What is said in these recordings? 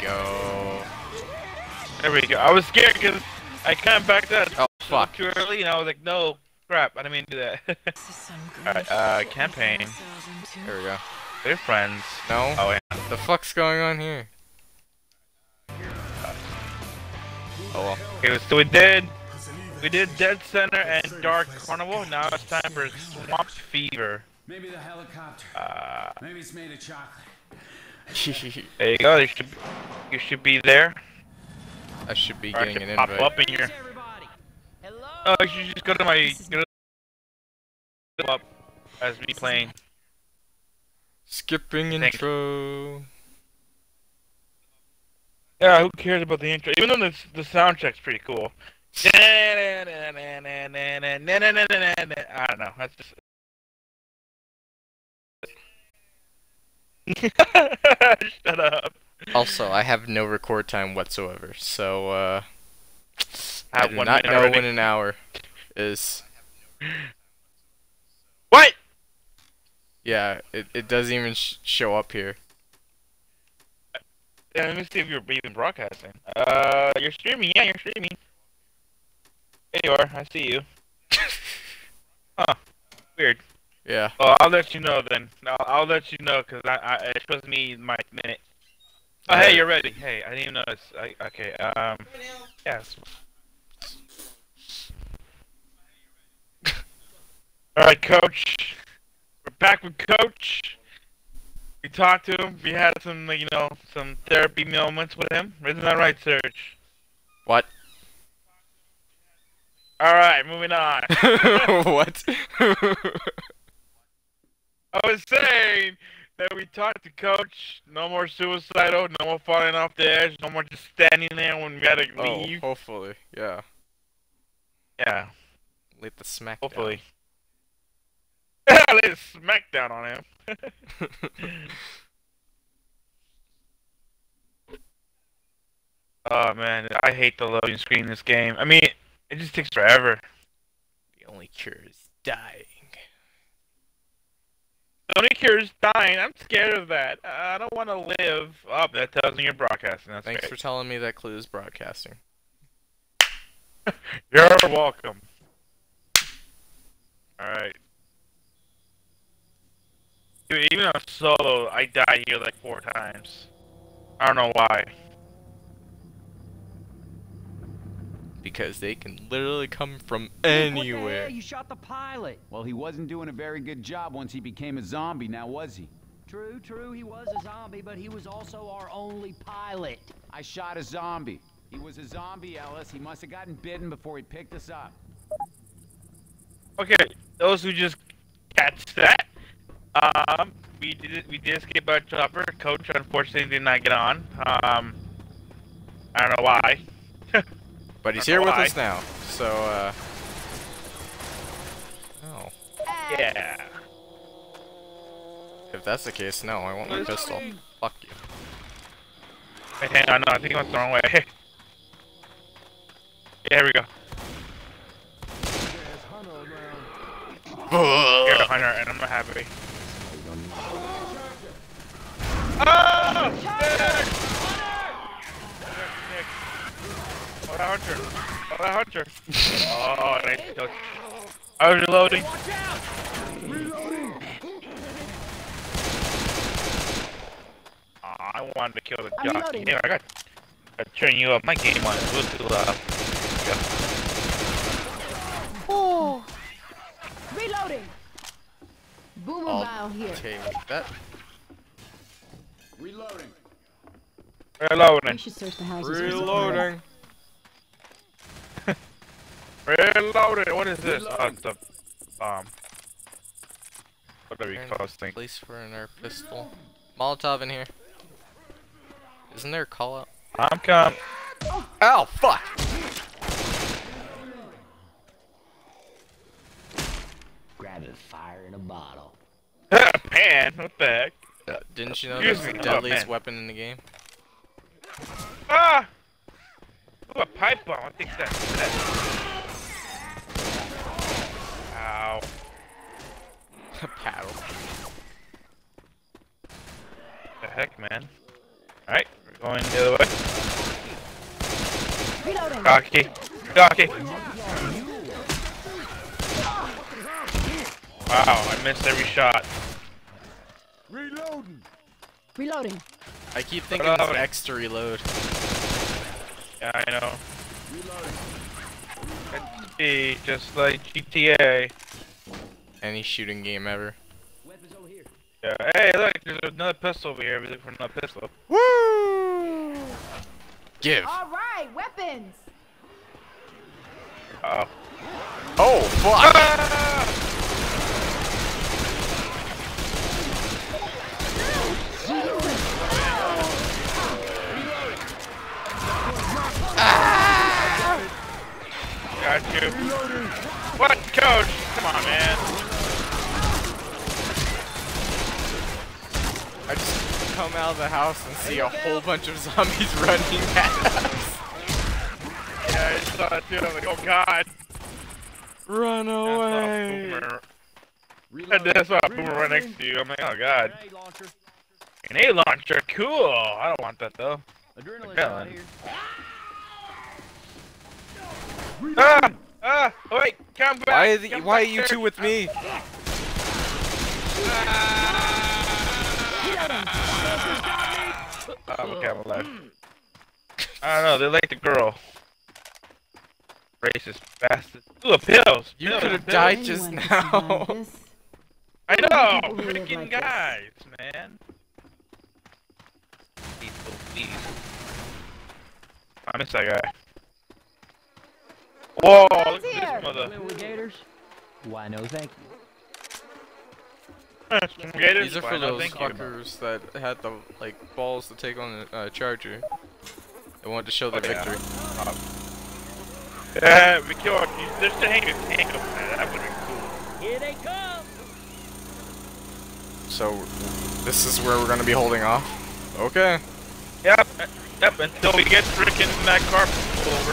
go. There we go. I was scared because I kind of backed out Oh, so fuck. too early, and I was like, no, crap, I didn't mean to do that. Alright, uh, campaign. There we go. They're friends. No? Oh, yeah. The fuck's going on here? Oh well. Okay, so we did, we did Dead Center and Dark Carnival. Now it's time for Swamp Fever. Maybe the helicopter. Uh, Maybe it's made of chocolate. there you go. You should, you should be there. I should be Or getting should an pop invite. up in your. Oh, you should just go to my. Go to up as me playing. Skipping Thanks. intro. Yeah, who cares about the intro? Even though the the sound check's pretty cool. I don't know. That's just. Shut up. Also, I have no record time whatsoever, so uh, I do not know already. when an hour is. What? Yeah, it, it doesn't even sh show up here. Yeah, let me see if you're even broadcasting. Uh, you're streaming. Yeah, you're streaming. There you are. I see you. huh. Weird. Yeah. Well, I'll let you know then. I'll, I'll let you know because I, I it shows me my minute. Oh, hey, you're ready. Hey, I didn't even notice. I, okay. Um. Yes. All right, Coach. We're back with Coach. We talked to him. We had some, you know, some therapy moments with him. Isn't that right, Serge? What? All right, moving on. what? I was saying that we talked to Coach. No more suicidal. No more falling off the edge. No more just standing there when we gotta oh, leave. hopefully, yeah. Yeah, Let the smack. down. hopefully. Lay a smackdown on him. oh man, I hate the loading screen in this game. I mean, it just takes forever. the only cure is dying. The only cure dying. I'm scared of that. I don't want to live. Oh, that tells me you're broadcasting. That's Thanks great. for telling me that Clue is broadcasting. You're welcome. Alright. Dude, even on solo, I die here like four times. I don't know why. Because they can literally come from anywhere. hell? You shot the pilot. Well, he wasn't doing a very good job once he became a zombie, now was he? True, true, he was a zombie, but he was also our only pilot. I shot a zombie. He was a zombie, Ellis. He must have gotten bitten before he picked us up. Okay, those who just catch that, um, we did we did escape our chopper. Coach unfortunately did not get on. Um, I don't know why. But he's here don't with know us now. So, uh. Oh. Yeah. If that's the case, no, I want my pistol. Fuck you. Hey, hang on, no, I think I went the wrong way. yeah, here we go. Here, Hunter, and I'm not happy. Oh! Nick! Nick, Nick. Oh, Hunter. Oh, that Hunter. oh, nice touch. I was reloading. Aw, I wanted to kill the I'm jockey. reloading. Yeah, I got to turn you up. My game on is a little too loud. Uh, oh! Reloading! Boomer I'll here. take that. Reloading. We Reloading. should search the houses. Reloading. Reloading. What is this? Oh, Reloading. it's a um. What are we Turn call this thing? Place for an air pistol. Molotov in here. Isn't there a call out? I'm com. Ow, fuck! Grab it, fire in a bottle. Pan. What the heck? Uh, didn't you know Excuse that's the me. Oh, deadliest man. weapon in the game? Ah! Ooh, a pipe bomb. I think that's that. Ow. Paddle. The heck, man. Alright. We're going the other way. Reloading. Cocky. Cocky. Wow, I missed every shot. Reloading. Reloading. I keep thinking it's Reloading. Uh, X to reload. Yeah, I know. It's be just like GTA. Any shooting game ever. Weapons over here. Yeah. Hey, look, there's another pistol over here. We look for another pistol. Woo! Give. All right, weapons. Oh. Oh, fuck! Ah! Coach? Come on, man. I just come out of the house and see a whole bunch of zombies running at us. Yeah, I saw that too. I'm like, oh god. Run That's a away! boomer. Reloading. That's a boomer right next to you. I'm like, oh god. Grenade A launcher, cool. I don't want that though. Adrenaline Yeah, shot man. here. Ah! Ah! Ah! Wait, come back! Why is he, come why are you there. two with me? Oh, okay, I'm alive. I don't know, they like the girl. Racist bastards. Ooh, pills! You Pills, could have died just Anyone can survive now. I know! People Freaking like this. guys, man. People, please. I miss that guy. Whoa, look Here. at this mother. Swim with gators? Why no, thank you. Some gators? These are for not? those Thank fuckers that had the like balls to take on the uh, charger. They wanted to show their Oh, victory. Yeah, we killed. There's the handcuffs. Handcuffs, man. That would've been cool. Here they come! So this is where we're gonna be holding off. Okay. Yep. uh, Yep. Until we get freaking that car pulled over.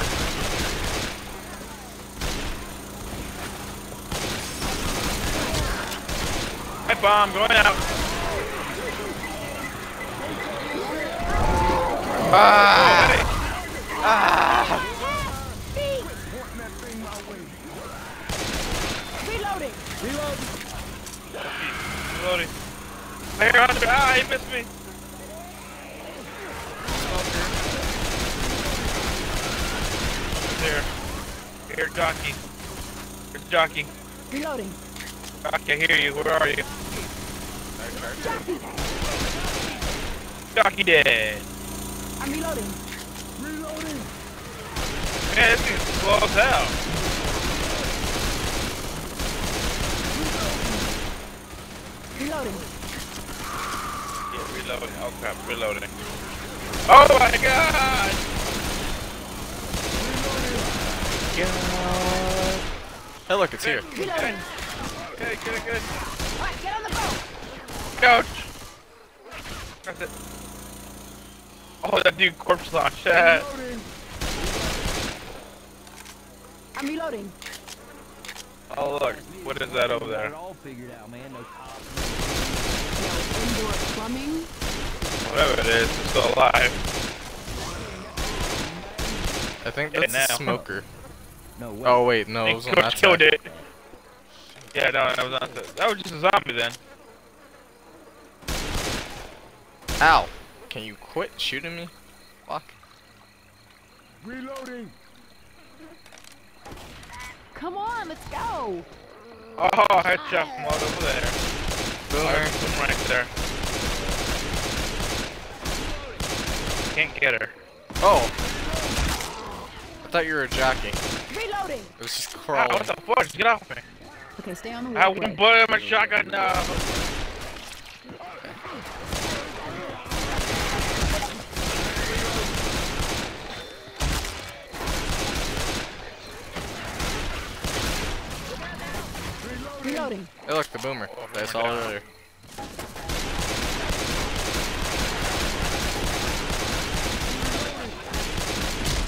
My bomb going out. Ah! Ah! Reloading. Reloading. Here, Hunter. Ah, he missed me. There. Here, jockey. Here's jockey. Reloading. Jockey, I hear you. Where are you? Jockey dead. I'm reloading. Reloading. Man, this thing's slow as hell. Reloading. Yeah, reloading. Oh crap, reloading. Oh my god! Hey, look, it's here. Reloading. Good, good, good. All right, get on the boat. Coach! That's it. Oh, that dude corpse launched that. I'm reloading. Oh look, what is that over there? all figured out, man. No indoor plumbing. Whatever it is, it's still alive. I think that's a smoker. No oh, way. Oh wait, no, I it was on Coach that killed side. it. Yeah, no, that was not the, that was just a zombie then. Ow! Can you quit shooting me? Fuck. Reloading. Come on, let's go. Oh, headshot from all over there. Boomer. From right there. Can't get her. Oh! I thought you were jacking. Reloading. It was just Ah, crawling. what the fuck? Get off me. Okay, stay on the I have walkway. one bullet in my shotgun now. Reloading. Hey, look, the boomer. Oh, That's all down. earlier.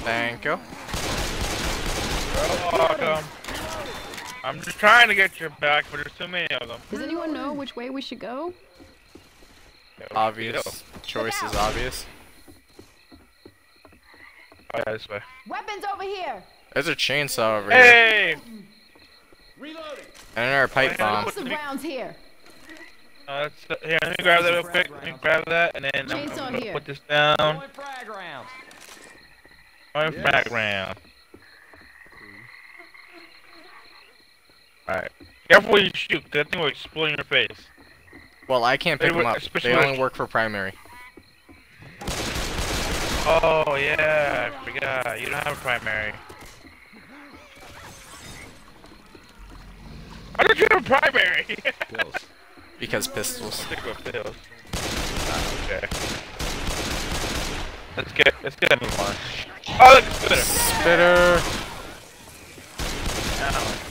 Thank you. You're welcome. I'm just trying to get your back, but there's too many of them. Does anyone know which way we should go? Obvious. Choice is obvious. Oh, yeah, this way. Weapons over here. There's a chainsaw over here. Hey! And our pipe Yeah. bomb. Lots of rounds here. Uh, let's, uh, here, let me grab that real quick. Let me grab that, and then I'm, I'm gonna here. put this down. Throwing frag rounds. Going Yes. back round. Alright. Careful where you shoot, that thing will explode in your face. Well, I can't pick They them up. They only work for primary. Oh, yeah, I forgot. You don't have a primary. Why don't you have a primary? Pills. Because pistols. Stick with pills. Ah, okay. Let's get, let's get a move on. Oh, look, it's better. Spitter. Ow.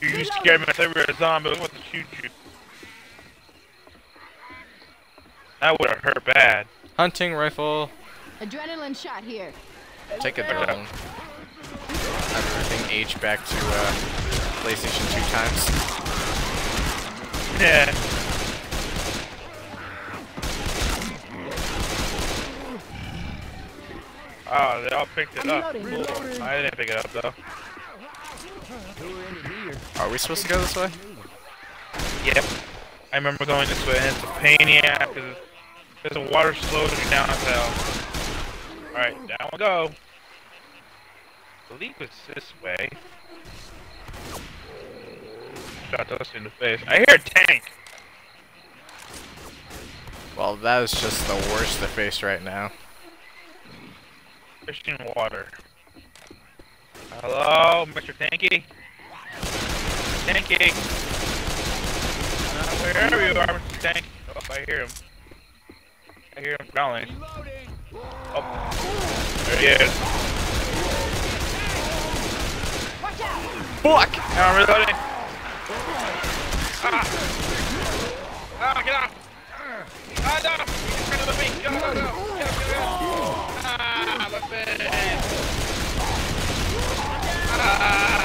You you scared me. I thought we were a zombie. I was about to shoot you. That would have hurt bad. Hunting rifle. Adrenaline shot here. Take a drone. Have everything aged back to uh, PlayStation 2 times. Yeah. Oh, they all picked it up. Reloading. Cool. I didn't pick it up though. Are we supposed to go this way? Yep. I remember going this way, and it's a pain in the ass because there's a water slows you down as hell. Alright, down we go. I believe it's this way. Shot us in the face. I hear a tank! Well, that is just the worst to face right now. Fishing water. Hello, Mr. Tanky? Tanky! Uh, wherever you are, Mr. Tank. Oh, I hear him. I hear him growling. Oh, there he is. Fuck! Now I'm reloading. Ah! Ah, get off! Ah, no! He's trying to me! Go, go, go! Go, go, go! Ah, my face! Ah!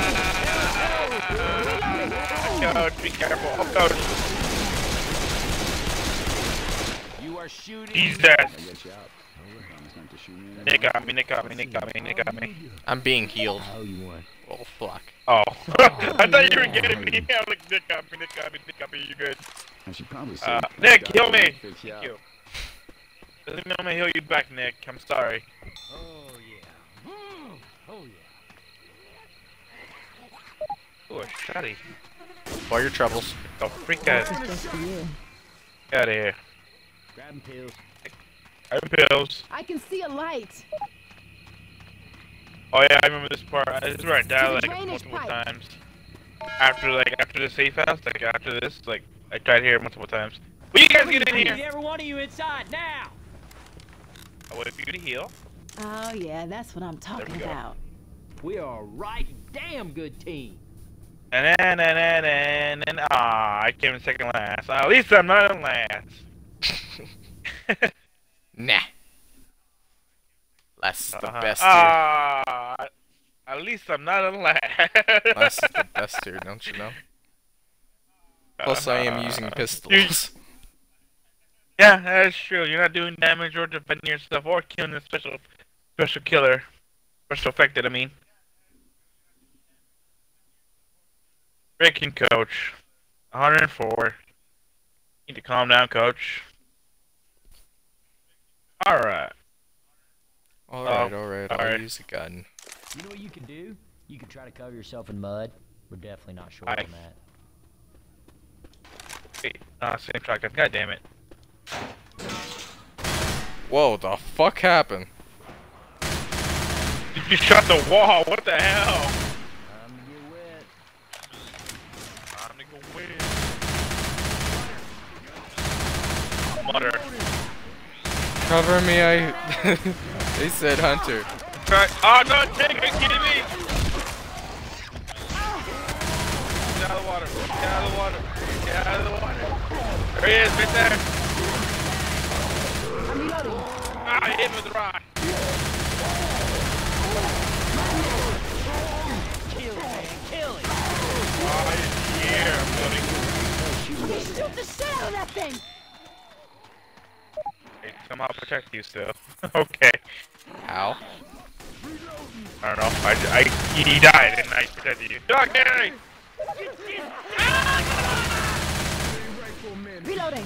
Coach, be careful. You are shooting. I get you out. He's going to shoot me in the Nick got me, Nick got me, Nick got me, Nick got me. I'm being healed. Oh, you won. Oh, fuck. Oh. I thought you were getting me. I was like, Nick got me, Nick got me, Nick got me, you good. I should probably. Uh, Nick, God, heal I'm me! you Thank up. you. Doesn't mean I'm gonna heal you back, Nick. I'm sorry. Oh yeah. Oh yeah. Ooh, a shotty. For your troubles. Oh, freak out. This is just for you. Get out of here. Grabbing pills. I pills. I can see a light. Oh yeah, I remember this part. This is where I died like multiple pipe. times. After like after the safe house, like after this, like I tried here multiple times. Will you guys get in Need here? every one of you inside now. I wait for you to heal. Oh yeah, that's what I'm talking we about. We are a right damn good team. And then and then and then ah, I came in second last. at least I'm not in last. Nah. That's the Uh-huh. best. Ah, at least I'm not in last. That's the best tier, don't you know? Plus, I am using Uh, pistols. Yeah, that's true. You're not doing damage or defending yourself or killing a special special killer. Special affected, I mean. Breaking coach. 104. Need to calm down, coach. Alright. Alright, alright, I'll alright. use a gun. You know what you can do? You can try to cover yourself in mud. We're definitely not short Aye. on that. Wait, ah, same shotgun. God damn it. Whoa, the fuck happened? Did You just shot the wall. What the hell? Time to get wet. Time to go win. Mutter. Cover me, I... they said hunter. Right. Oh no, take it, kidding me! Get out of the water. Get out of the water. Get out of the water. There he is, right there. I'm reloading. Ah, I hit him with the rock. Kill it, man. Kill it. Oh, he's here. I'm. Shoot the shit out of that thing. Hey, somehow protect you still. Okay. How? I don't know. I, I he died and I protected you. Dog Gary! Reloading.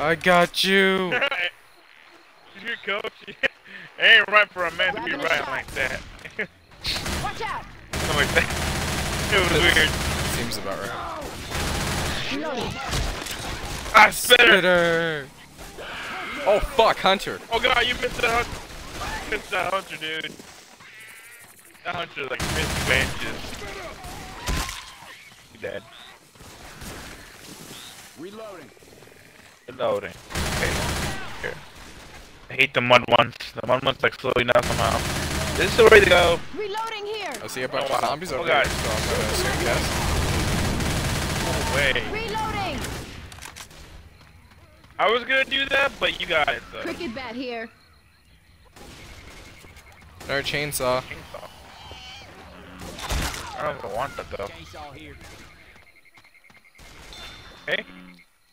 I got you. Your coach. it ain't right for a man to be Grabbing a right like that. Watch out. Something like that. It was weird. Seems about right. Reloading. Ah, spitter! Spitter. Oh fuck, Hunter. Oh god, you missed that hunter. You missed that hunter, dude. That hunter like missed benches. He dead. Reloading. Reloading. Okay. Here. I hate the mud ones. The mud ones like slowly down somehow. This is the way to go. Reloading here. I see a bunch Oh, of wow. zombies Oh, over God. there, so oh, I'm gonna assume yes. No way. Reloading. I was gonna do that, but you got it. So. Cricket bat here. Another chainsaw. Chainsaw. I don't even want that though. Chainsaw here. Okay.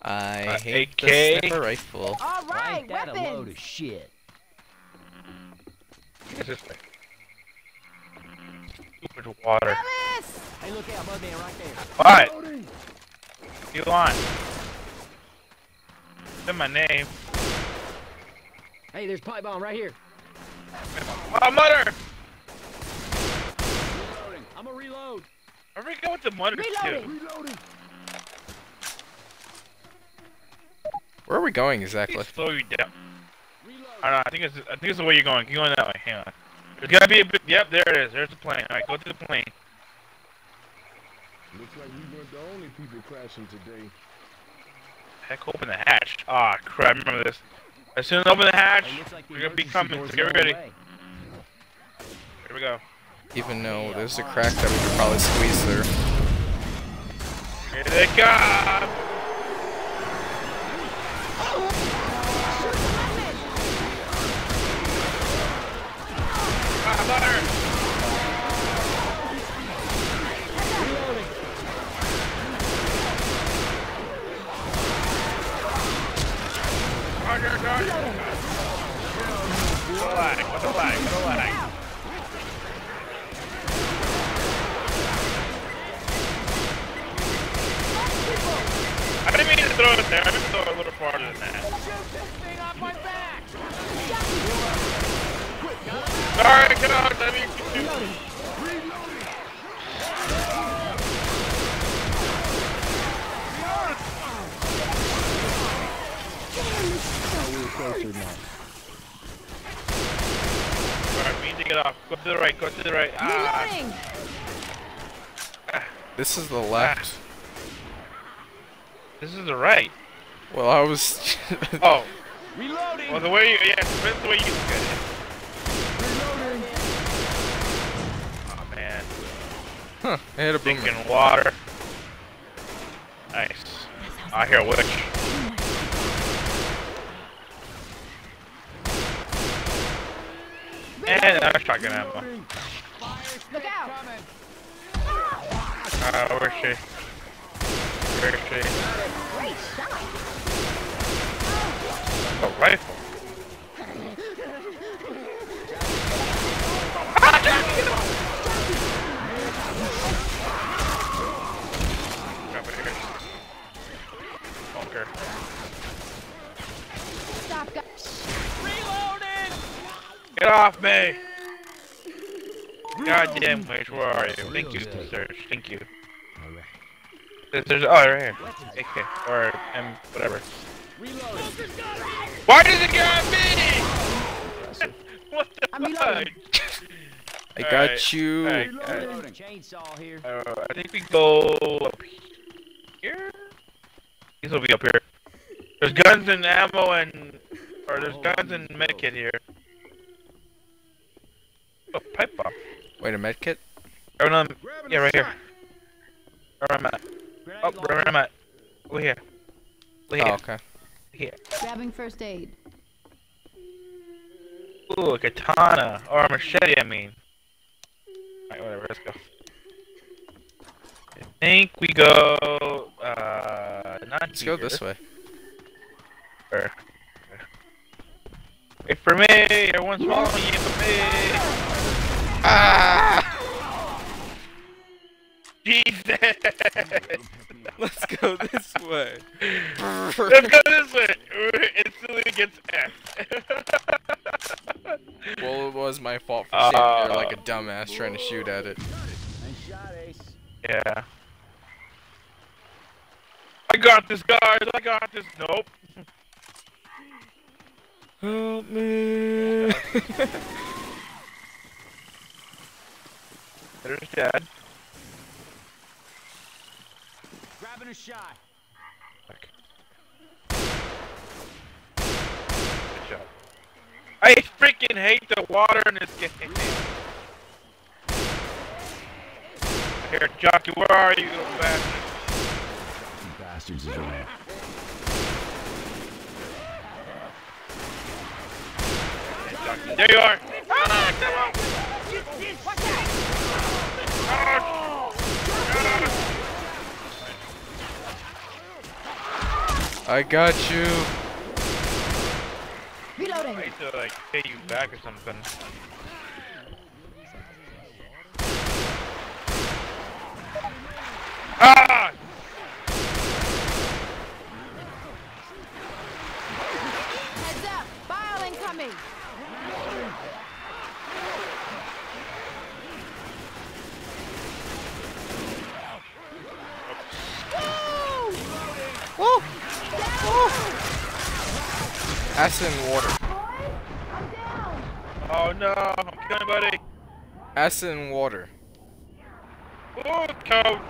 I Uh, hate AK. the sniper rifle. All right, Ain't that a load of shit? What's this thing? Stupid water. Ellis. Hey, look out, Mudman, right there. What? You want? Say my name. Hey, there's pipe bomb right here. Oh, mutter! Reloading. I'm gonna reload. Where we go with the mutter Reloading. too? Reloading. Where are we going exactly? Slow you down. Reload. I don't know. I think it's I think it's the way you're going. Keep going that way. Hang on. There's gotta be a bit. Yep, there it is. There's the plane. All right, go to the plane. Looks like we weren't the only people crashing today. Heck, open the hatch. Ah, crap. Remember this. As soon as I open the hatch, Hey, looks like the we're gonna be coming. door's So get ready. way. Here we go. Even though there's a crack that we could probably squeeze through. Here they come. Ah, butter. What lag, what. I didn't to throw it there. I didn't throw it a little farther than that. Alright, we need to get off. Go to the right, go to the right. Ah, This is the left. this is the right. Well, I was. Oh, Reloading. well, the way you, yeah, depends the way you look at it. Oh, man. huh, I hit a boomer. Drinking water. Nice. I hear a witch. And uh, shotgun ammo. Look out. Uh, where's she? Where is she? Great shot. A rifle. Drop it here. Bunker. Stop, guys. Get off me! Goddamn witch, where are you? Thank you, Serge. Thank you. There's, there's, oh, right here. AK, or M, whatever. Reloading. Why does it got me? what the I'm fuck? I got Alright, you. alright, Reloading. Chainsaw here. Uh, I think we go up here. These will be up here. There's guns and ammo and, or there's guns and medkit here. Oh, pipe bomb. Wait, a medkit? Oh, no, yeah, right here. Where I'm at. Oh, launcher. where I'm at. Over here. Over Oh, okay. Here. Grabbing first aid. Ooh, a katana. Or a machete, I mean. Alright, whatever, let's go. I think we go, uh, not Let's go this way. Where? Wait for me! Everyone's following you for me! Ah! Jesus! Let's go this way. Let's go this way! Instantly against F. Well, it was my fault for standing Uh, there like a dumbass trying to shoot at it. Nice shot, Ace. yeah. I got this, guys! I got this! Nope. Help me! There's Dad. Grabbing a shot. Good job. I freaking hate the water in this game. Here, Jockey, where are you, little bastard? You bastards is around. Jockey, there you are! Ah, come on! I got you. Reloading. I need to like pay you back or something. Ah! Heads up. Bile incoming. Acid and water. I'm down. Oh no, I'm killing buddy. Acid and water. Oh, coach!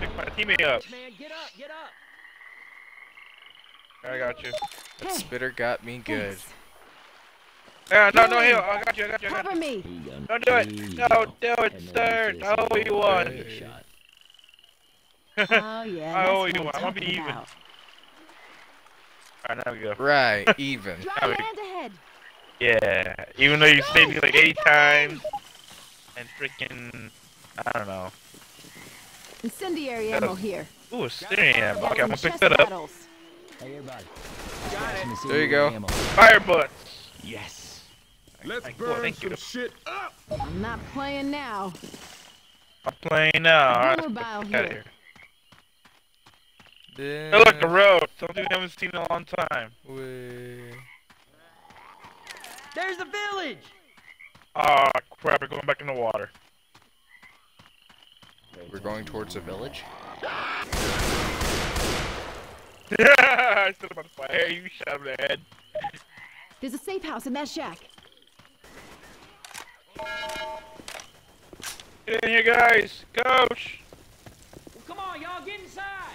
Pick my teammate up. Man, get up, get up. I got you. That spitter got me good. Yeah, no, no, heal. I got you, I got you, I got Cover you. me. Don't do it. No, do it, sir. I owe you one. Oh yeah. I that's owe what you I'm one. I'm gonna be even. about. Alright, now we go. Right, even. Dry we- land ahead. Yeah, even though you saved me like 80 times. And freaking. I don't know. Incendiary ammo here. Ooh, a steering ammo. Okay, I'm gonna pick that up. battles. Hey, everybody. There you go. Fire bullets. Yes. Let's Thank you, burn thank some you. shit up. I'm not playing now. I'm playing now. Alright, Boomer let's bile get out of here. Here. Hey, look, the road. Something we haven't seen in a long time. Way. There's the village. Ah, crap, we're going back in the water. We're going towards a village. yeah, I stood him on fire. You shot him in the head. There's a safe house in that shack. Get in here, guys. Coach. Well, come on, y'all, get inside.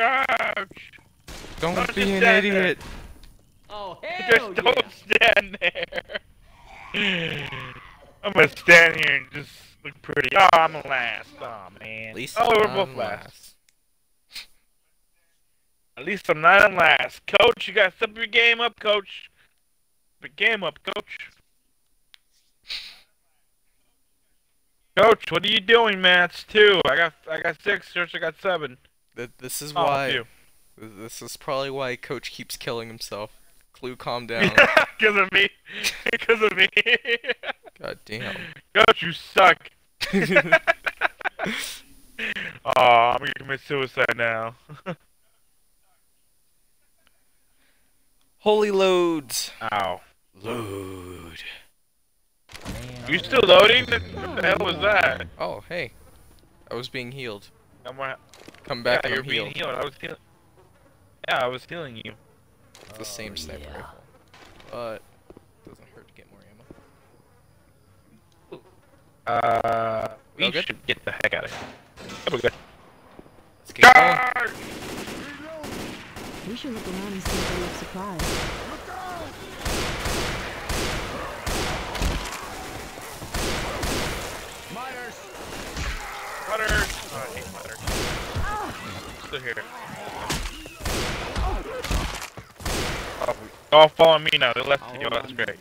Coach. Don't Don't be an stand there. idiot. Oh, hell Just yeah. don't stand there. I'm gonna stand here and just look pretty. Oh, I'm last. Oh, man. At least oh, we're I'm both last. At least I'm not in last. Coach, you gotta step your game up, coach. Step your game up, coach. Coach, what are you doing, man? It's two. I got I got six. Serge, I got seven. Th- This is Oh, why. This is probably why Coach keeps killing himself. Clue, calm down. Because of me. Because of me. God damn. Coach, you suck. Oh, I'm gonna commit suicide now. Holy loads. Ow. Load. You still loading? What the hell was that? Oh, hey. I was being healed. I'm right. Come back yeah, and you're being healed. healed. I was healing. Yeah, I was healing you. It's the same sniper rifle. But doesn't hurt to get more ammo. Uh, we Oh, should get the heck out of here. Oh, we're good. Let's get going. We should look around and see if they look surprised. Miners. Butter! Oh, I hate butter. Still here. Oh, all follow me now. They left you. That's great.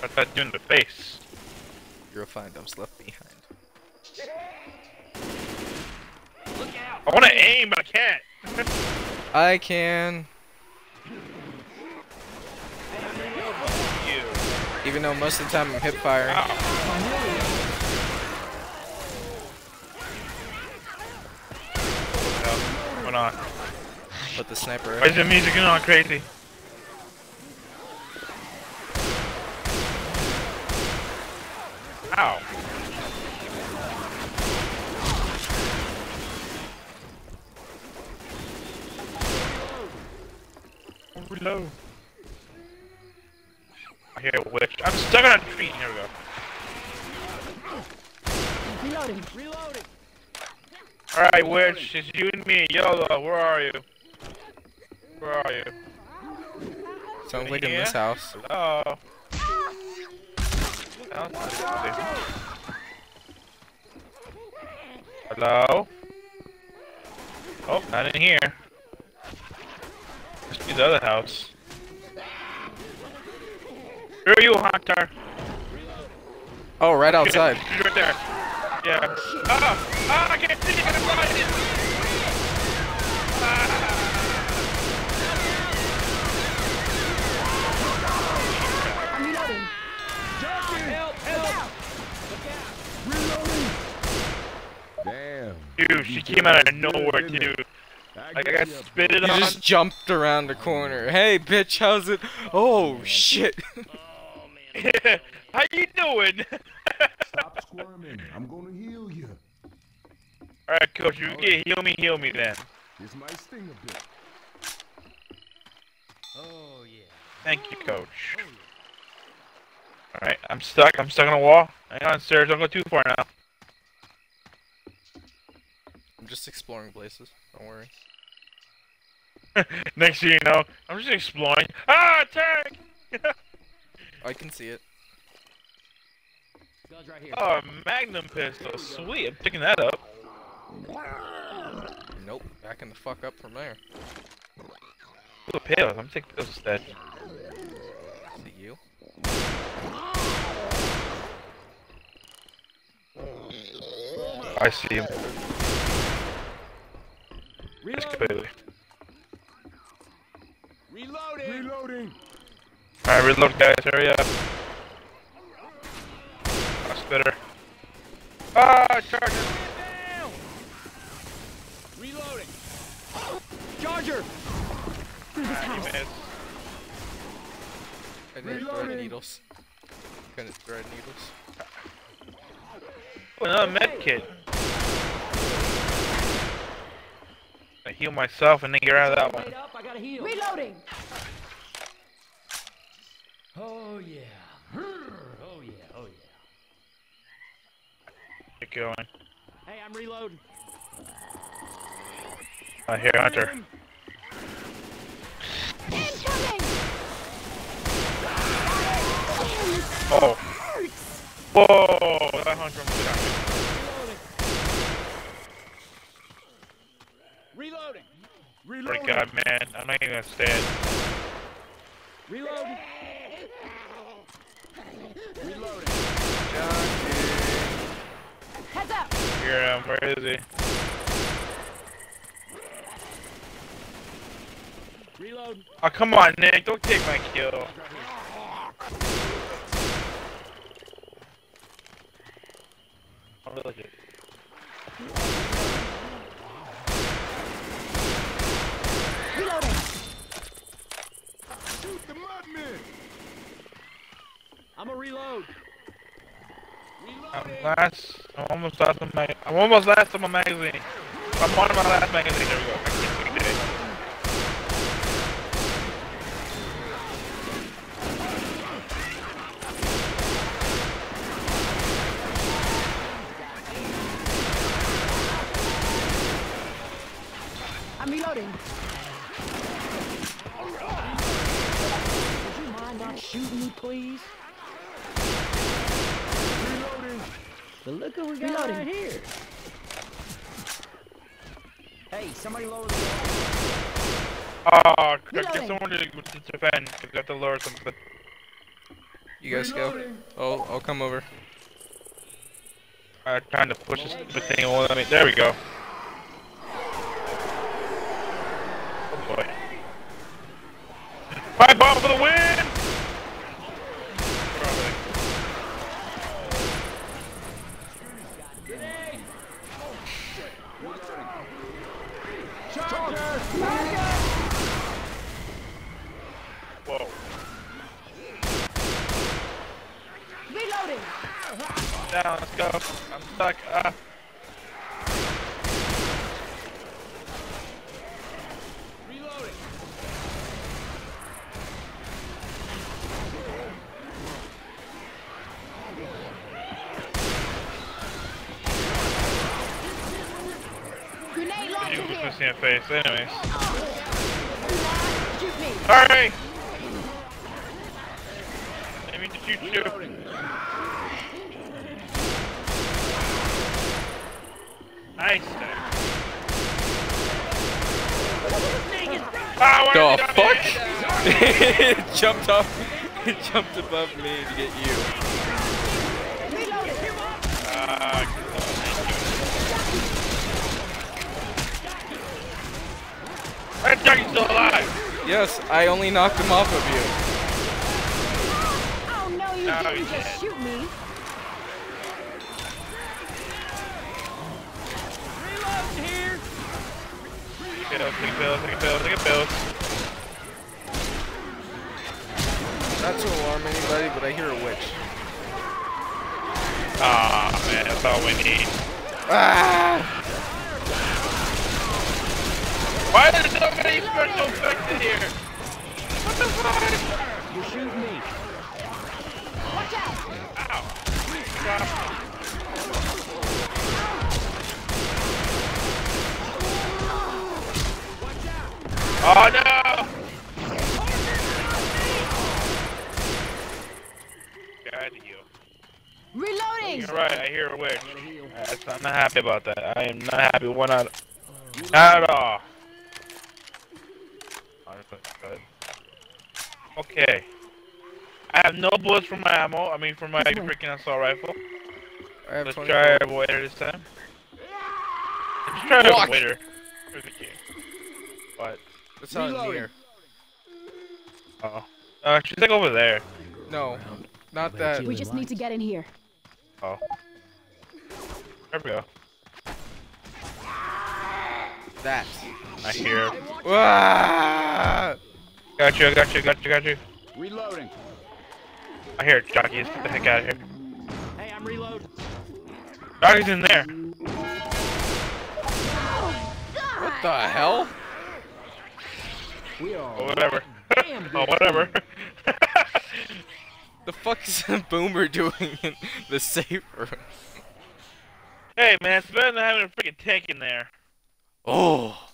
What's that doing to the face? You'll find I was left behind. Look out. I want to aim, but I can't. I can. Even though most of the time I'm hip firing. Hold on. With the sniper. Why is the music going on crazy? Ow. Reload. I hear a witch. I'm stuck on a tree. Here we go. Reloading. Reloading. Alright, witch. It's you and me. YOLO, where are you? Where are you? Sounds like in this house. Like- Hello? Oh, not in here. Must be the other house. Where are you, Hunter? Oh, right outside. She's right there. Yeah. Ah! Ah! I can't see! I can't find! I'm reloading. Help! Help! Damn. Dude, she came out of nowhere, dude. Like, I got spitted You on. just jumped around the corner. Hey, bitch, how's it? Oh, shit. How you doing? Stop squirming. I'm gonna heal you. Alright, coach, you get heal me, heal me then. This might sting a bit. Oh yeah. Thank you, coach. Alright, I'm stuck. I'm stuck on a wall. Hang on, stairs. Don't go too far now. I'm just exploring places. Don't worry. Next thing you know, I'm just exploring. Ah, attack! I can see it. Guns right here. oh, a magnum pistol. Sweet. I'm picking that up. Nope. Backing the fuck up from there. Ooh, pills. I'm taking pills instead. Is it you? I see him. Just clearly. Reloading. Reloading. Alright, reload, guys. Hurry up. Oh, spitter. Ah, charger. Reloading. Charger. Through this Ah, house. missed. I did thread Reloading. needles. Couldn't thread needles. Oh, another med kit. I heal myself and then get out of that one. up. I gotta heal. Reloading. Oh yeah. Oh yeah. Oh yeah. Get going. Hey, I'm reloading. I hear Hunter. Incoming. Oh. Whoa! That Hunter almost got me. Reloading. Swear to God, man. I'm not even gonna stand. Reloading. Reloading. Heads up. Here, um, where is he? Reload. Oh, come on, Nick. Don't take my kill. Oh, look it. Reloading. Shoot the mudman. I'm a reload. I'm Reloading. last. I'm almost last on my. I'm almost last on my magazine. I'm on my last magazine. There we go. I can't we did it. I'm reloading. Would you mind not shooting me, please? But look what we got Reloading. right here. Hey, somebody lower the wall. Oh, get Reloading. someone to, to defend. 'cause I have to lower something. You guys go. Reloading. Oh, I'll come over. I'm trying to push this stupid thing. Well, let me. There we go. Oh boy. Pipe bomb for the win! Whoa. Reloading. Down, let's go. I'm stuck. Ah. Grenade You launcher here. missing a face. Anyways. Hurry! Mean to shoot you. Nice. Why The did fuck? do it jumped off. It jumped above me to get you. Ah, That Jackie's still alive! Yes, I only knocked him off of you. Oh no, you No, didn't you just didn't. shoot me. Not to alarm anybody, but I hear a witch. Ah, man, that's all we need. Ah! Why is nobody special effects here? What the fuck? You're shooting me. Watch out. Ow. Oh no! God, you. Reloading. You're right, I hear a witch. That's, I'm not happy about that. I am not happy one out. Not at all. Okay. I have no bullets for my ammo. I mean, for my freaking assault rifle. I have Let's 20 try a bullets. waiter this time. Let's try a waiter. Where's the key? What? It's not in Reloading. here. Oh. Uh, she's like over there. No, not that. We just need to get in here. Oh. There we go. That. I hear. Ah! Got you, got you, got you, got you. Reloading. I hear it, jockeys. Get the heck out of here. Hey, I'm reloading. Jockey's in there. What the hell? We are. Oh, whatever. Damn oh, whatever. The fuck is Boomer doing in the safe room? hey, man, it's better than having a freaking tank in there. Oh.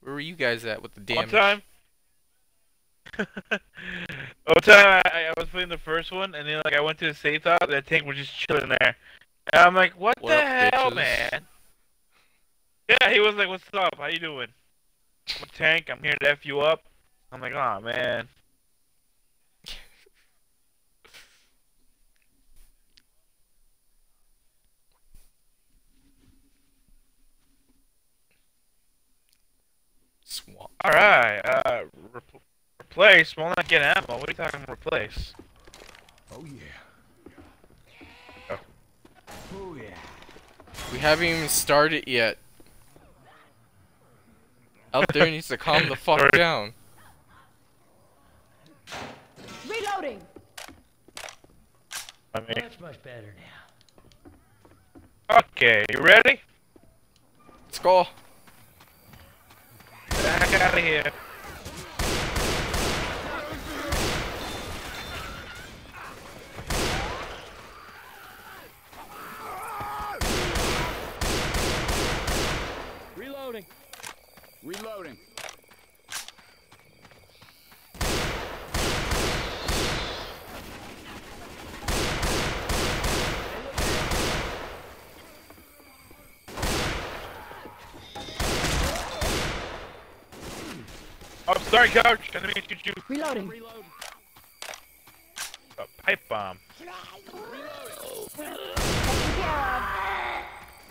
Where were you guys at with the One damage? time. One time, I, I was playing the first one, and then like I went to the safe house, and the tank was just chilling there. And I'm like, what, What the up, hell, bitches? man? Yeah, he was like, what's up? How you doing? I'm a tank. I'm here to f you up. I'm like, oh man. Swamp. All right. Uh, re- replace. Well, not get ammo. What are you talking? about? Replace. Oh yeah. Oh yeah. We haven't even started yet. Out there needs to calm the fuck Sorry. down. Reloading. I mean, That's much better now. okay. You ready? Let's go. Get out of here. Reloading. Reloading. Oh, sorry, coach. I didn't mean to shoot you. Reloading. Reloading. A pipe bomb.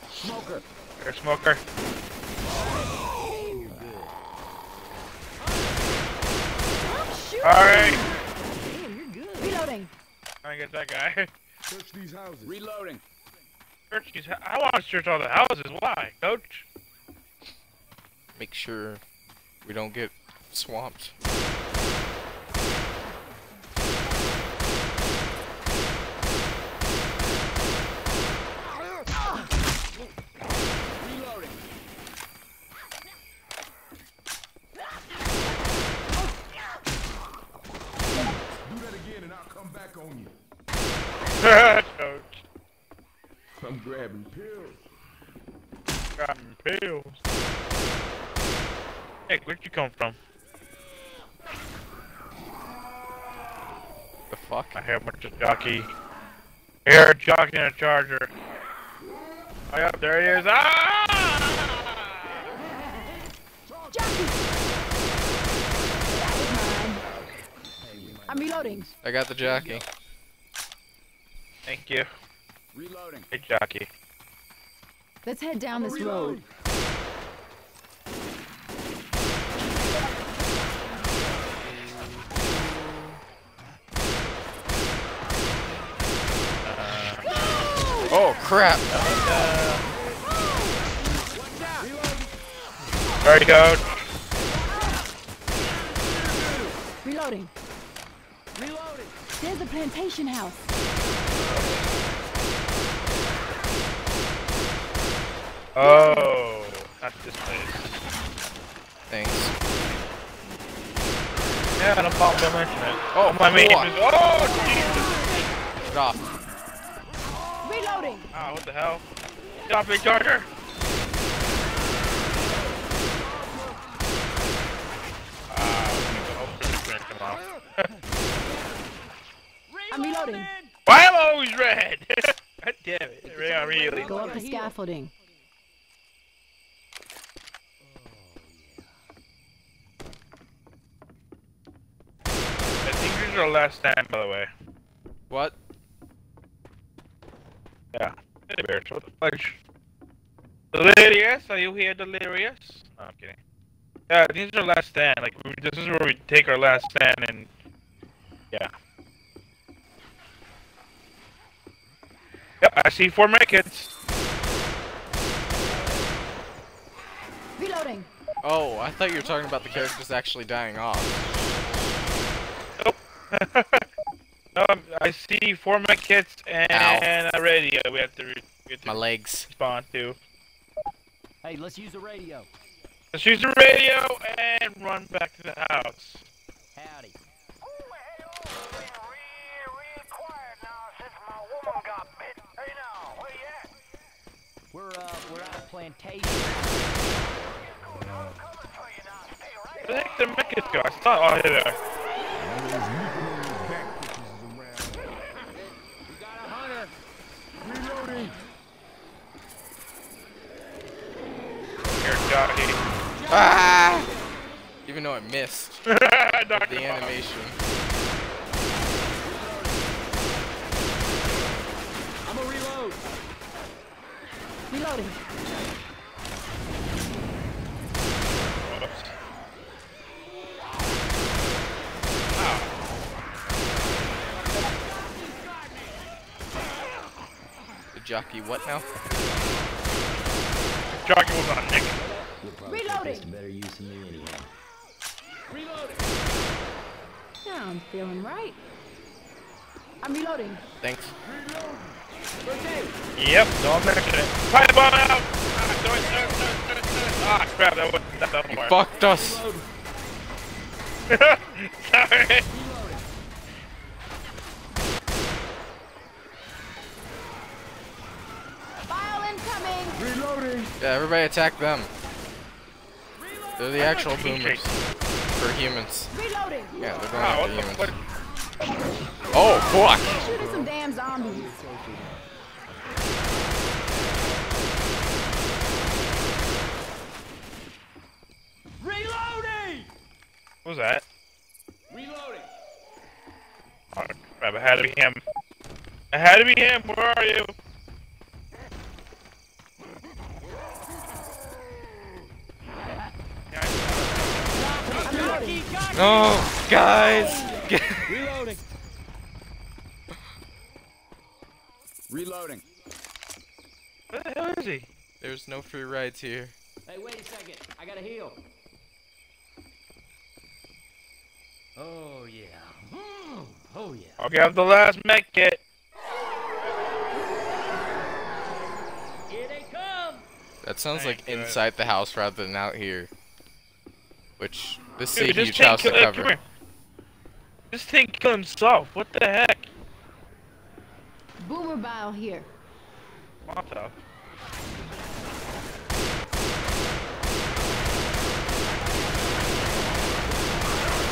Smoker. Here, smoker. Alright. Damn, you're good. Reloading. I get that guy. Search these houses. Reloading. Search these. I want to search all the houses. Why, Coach? Make sure we don't get swamped. Reloading. Do that again and I'll come back on you. I'm grabbing pills. got me pills. Hey, where'd you come from? The fuck? I hear a bunch of jockey. I hear a jockey and a charger. Oh, yeah, there he is. Ah! Jockey! That was mine. I'm reloading. I got the jockey. Thank you. Reloading. Hey, jockey. Let's head down this road. Uh, oh crap! There you go. Reloading. Reloading. There's the plantation house. Oh, not this place. Thanks. Yeah, no problem. Don't mention it. Oh, my main fuck. is. Oh, Jesus. Get off. Reloading. Ah, what the hell? Get off me, charger. Ah, we need to hope this come off. I'm. Why am I always red? God damn it. Yeah, really. Go up the scaffolding. I think this is our last stand, by the way. What? Yeah. Delirious. What the fudge? Delirious? Are you here, Delirious? No, I'm kidding. Yeah, this is our last stand. Like, this is where we take our last stand and... Yeah. Yep, I see four medkits. Reloading. Oh, I thought you were talking about the characters actually dying off. Nope. um, I see four medkits and a radio we have to, re we have to My legs. respond to. Hey, let's use the radio. Let's use the radio and run back to the house. Howdy. We're uh we're out of plantation. Where the heck did the medkits go? I saw. Oh, here they are. We got a hunter. Reloading. Here, Johnny. Ah! Even though I missed the animation. I'm a reload. Reloading. The jockey, what now? Jockey was on Nick. Reloading. take this to better use than me anyhow. Reloading. Now I'm feeling right. I'm reloading. Thanks. Yep, don't mention it. Pipe bomb out! Ah. Ah, crap, that was that doesn't work. fucked us! Sorry. File incoming. Reloading. Yeah, everybody attack them. They're the actual boomers. For humans. Reloading. Yeah, they're going Ah, after what the Oh, fuck! Shooting some damn zombies. Reloading. What was that? Reloading. Oh, crap, it had to be him. It had to be him. Where are you? Yeah, I- Reloading. Oh, guys! Reloading. Reloading. Where the hell is he? There's no free rides here. Hey, wait a second. I gotta heal. Oh, yeah. Mm, Oh, yeah. I'll grab the last med kit. Here they come. That sounds Thank like God. inside the house rather than out here. Which, this is a Dude, this huge house to uh, cover. This thing killed himself. What the heck? Boomer bile here. Molotov. Oh! Heads up. Bile incoming. Go! Incoming! Oh, what is this shit?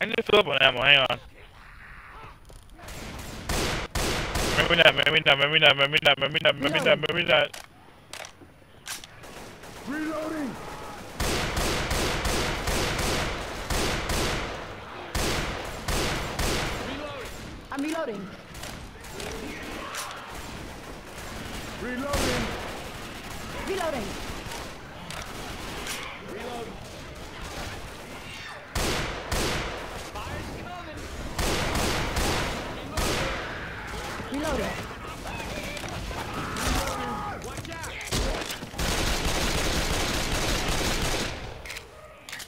I need to fill up on ammo. Hang on. Maybe not. Maybe not. Maybe not. Maybe not. Maybe not. Maybe not. Maybe not. Reloading. I'm reloading. Reloading. Reloading. Reloading.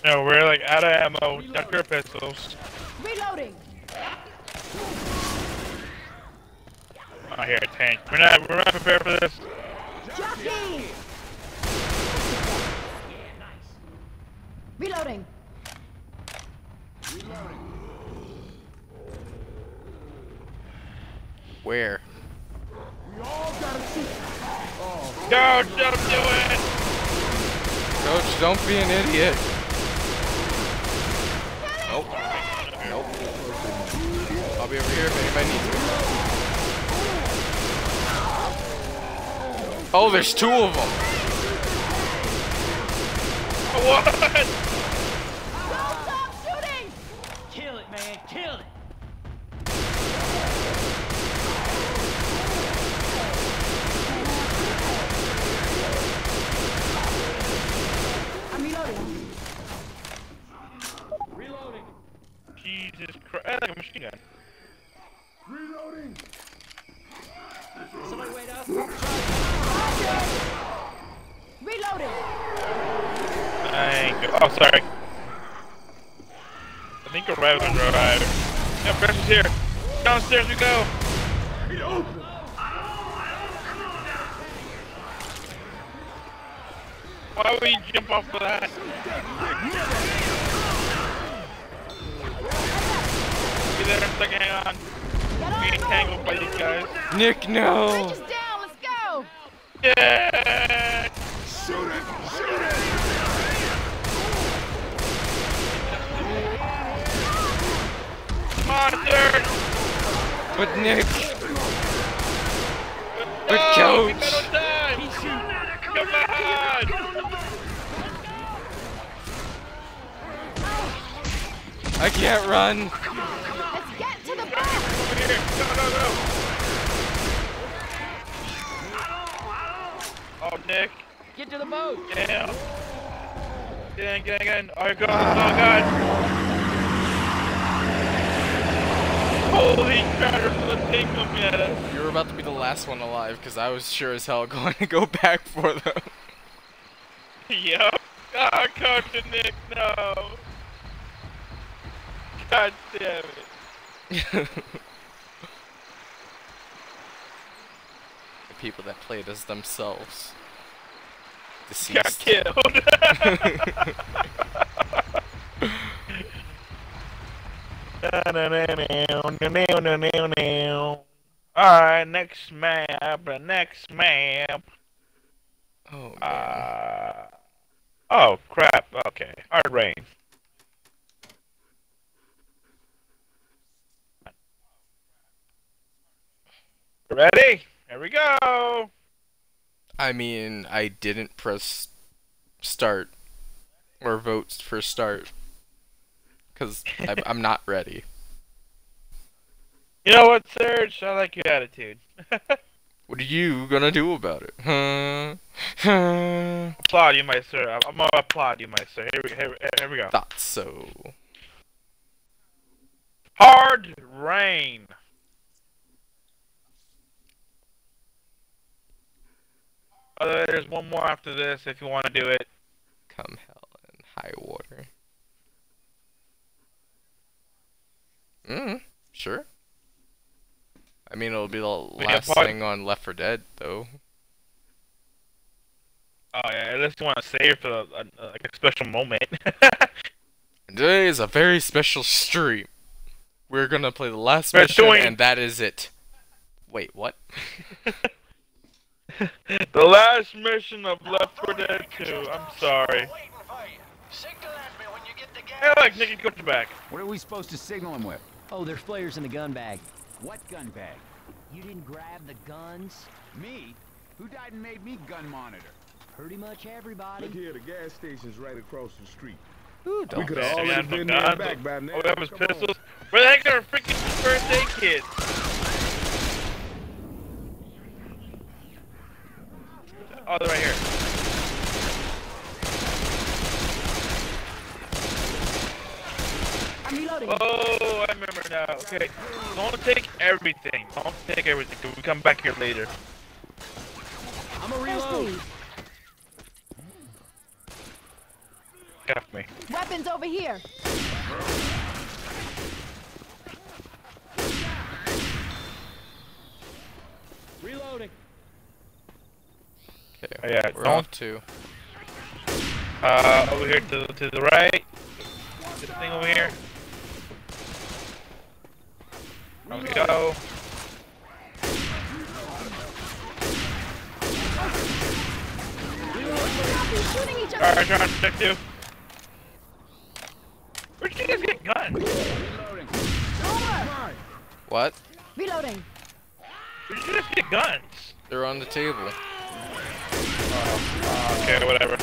No, we're like out of ammo. Ducker pistols. Reloading. Oh, here, a tank. We're not. We're not prepared for this. Jockey! Reloading. Where? We all gotta shoot. Oh. Coach, Don't do it! Coach, don't be an idiot. Nope. Nope. I'll be over here if anybody needs me. Oh, there's two of them. What? Don't stop shooting! Kill it, man. Kill it. I'm reloading. Reloading. Jesus Christ! That's like a machine gun. Reloading. Somebody wait up. Reloading. Thank you. Oh, sorry. I think a rabbit arrived. Yeah, Fresh is here. Downstairs we go. Why would you jump off of that? There in a second, hang on. We ain't tangled by these guys. Nick, no. Bridge is down. Let's go. Yeah! Shoot it. Shoot it. Monster! But Nick, But coach. no! Come on! I can't run. Oh, Nick. Get to the boat. Damn. Get in, get in, get in. Oh, God. Oh, God. Holy crap, there's a thing coming at us. You were about to be the last one alive because I was sure as hell going to go back for them. Yup. Oh, Coach and Nick, no. God damn it. the people that played as themselves. Got Deceased. killed. Alright, next map, the next map. Oh, man. Uh, oh, crap, okay. Hard rain. Ready? Here we go. I mean, I didn't press start or vote for start because I'm not ready. You know what, Serge? I like your attitude. What are you gonna do about it? Huh? Huh? applaud you, my sir. I'm gonna applaud you, my sir. Here we, here, here we go. Thought so. Hard rain. By the way, there's one more after this if you want to do it. Come hell and high water. Mm, sure. I mean, it'll be the last thing on Left 4 Dead, though. Oh yeah, unless you want to save for a, a, like a special moment. Today is a very special stream. We're gonna play the last We're mission, doing- and that is it. Wait, what? the last mission of Left 4 Dead 2. I'm sorry. Hey, look, Nicky Coach back. What are we supposed to signal him with? Oh, there's flares in the gun bag. What gun bag? You didn't grab the guns? Me? Who died and made me gun monitor? Pretty much everybody. Look here, the gas station's right across the street. Ooh, We don't. could have we already been there and guns. back by now. Oh, All we have is Come on. pistols. Where the heck are our freaking first aid kits? Oh, they're right here. I'm reloading. Oh, I remember now. Okay, don't take everything. Don't take everything. 'cause We come back here later. I'm a First reload. aid. Got me. Weapons over here. Reloading. Okay, Oh, yeah, we're don't- off to. Uh, over here to to the right. This thing over here. There we go. They're shooting each other. Alright, trying to protect you. Where'd you guys get guns? What? Reloading. Where'd you guys get guns? They're on the table. Okay, whatever.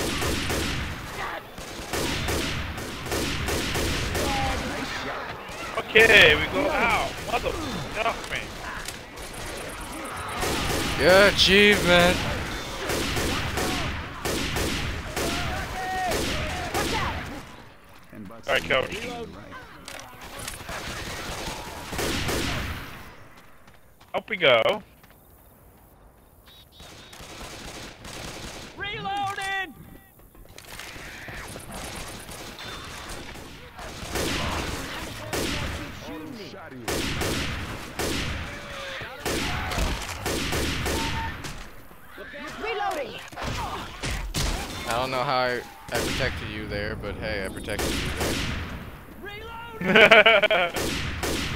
Okay, we go out. Mother, get off me. Good achievement. Watch out. Ten bucks. All right, coach. Up we go. Reloading! Shot here. Reloading. I don't know how I, I protected you there, but hey, I protected you there.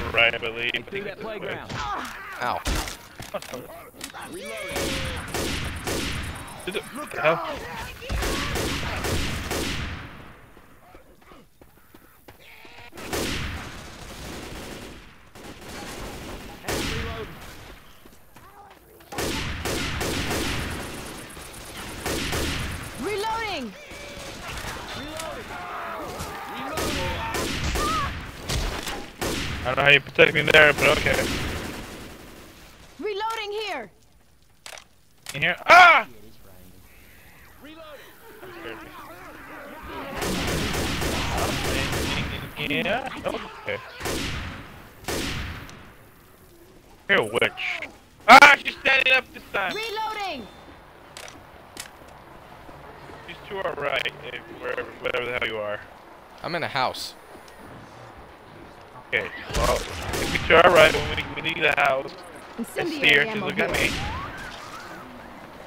right, I believe. Through that playground. Ow. Did it- What the hell? I don't know how you protect me there, but okay. Reloading here. In here. Ah! Yeah. Okay. Here, witch. Ah, she's standing up this time. Reloading. She's to our right, wherever, whatever the hell you are. I'm in a house. Okay. Well, if we to our right we, we leave the house. It's Incendiary here. Just look at me.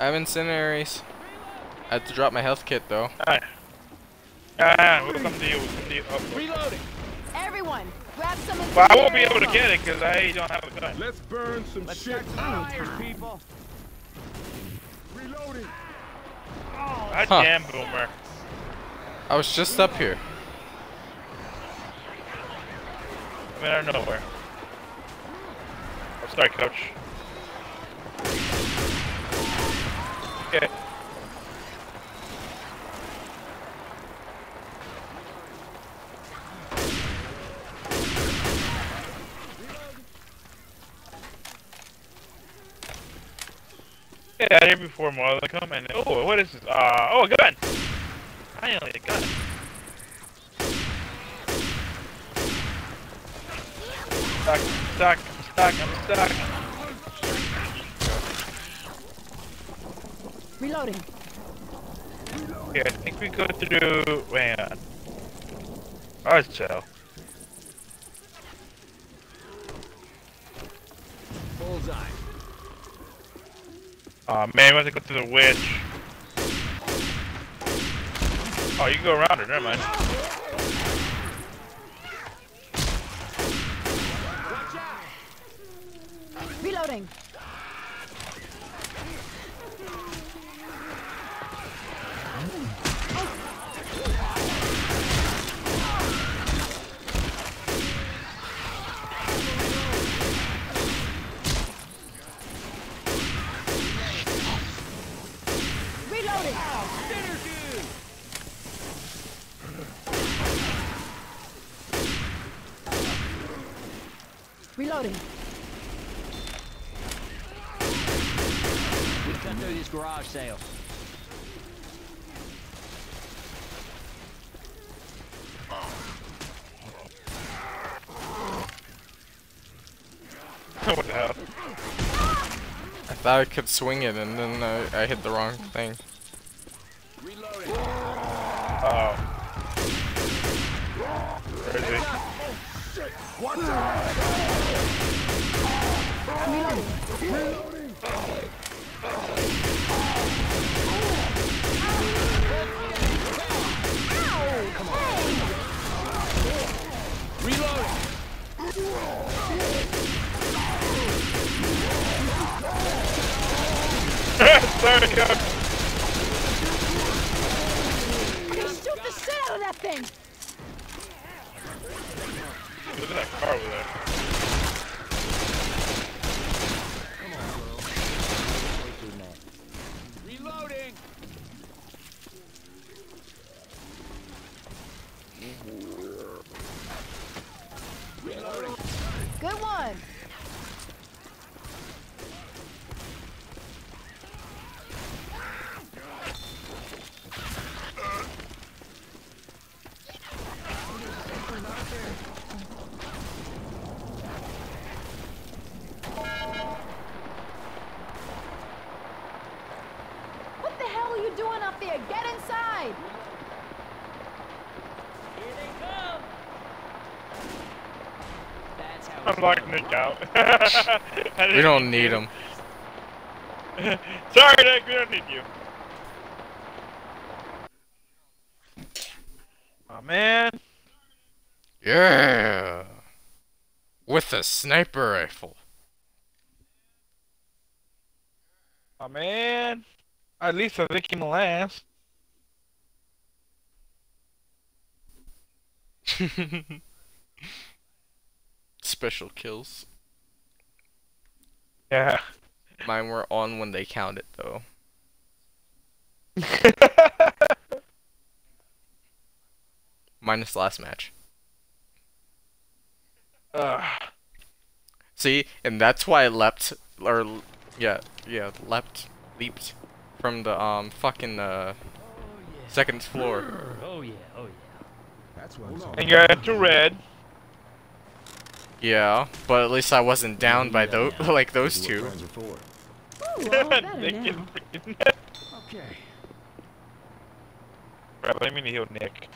I have incendiaries. I have to drop my health kit though. Alright. Ah, we'll come to you. We'll come to you. Oh, Reloading. Everyone, grab some well, I won't be able to get it because I don't have a gun. Let's burn some Let's shit. start some fires, people. God huh. damn boomer. I was just up here. I'm out of nowhere. I'm sorry, coach. Okay. Get out of here before more come in. Oh, what is this? Uh, oh, a gun! Finally, a gun. Stuck, stuck, stuck, I'm stuck. Reloading. Okay, I think we go through. Hang on. Oh, it's chill. Bullseye. Aw man, we have to go through the witch. Oh, you can go around her, never mind. Reloading. Reloading. Reloading. We cut through this garage sale. what the hell? I could swing it and then I, I hit the wrong thing. Reloading. Oh. Where is he? Sorry, yo. Shoot the shit out of that thing. Look at that car over there. Reloading. Good one. What the hell are you doing up there? Get inside! That's how I'm it's locking done. Nick out. We don't need to. them. Sorry, Nick, we don't need you. Oh man. Yeah. With a sniper rifle. Oh man. At least I think he can last. Special kills. Yeah. Mine were on when they counted though. Minus last match. See, and that's why I leapt, or yeah, yeah, leapt, leaped from the um fucking uh second floor. Oh yeah, oh yeah. That's what I'm talking and you're to red. Yeah, but at least I wasn't down by those like those What two. friends are for. Ooh, all better Nick now. is freaking Okay. Right, let me heal Nick.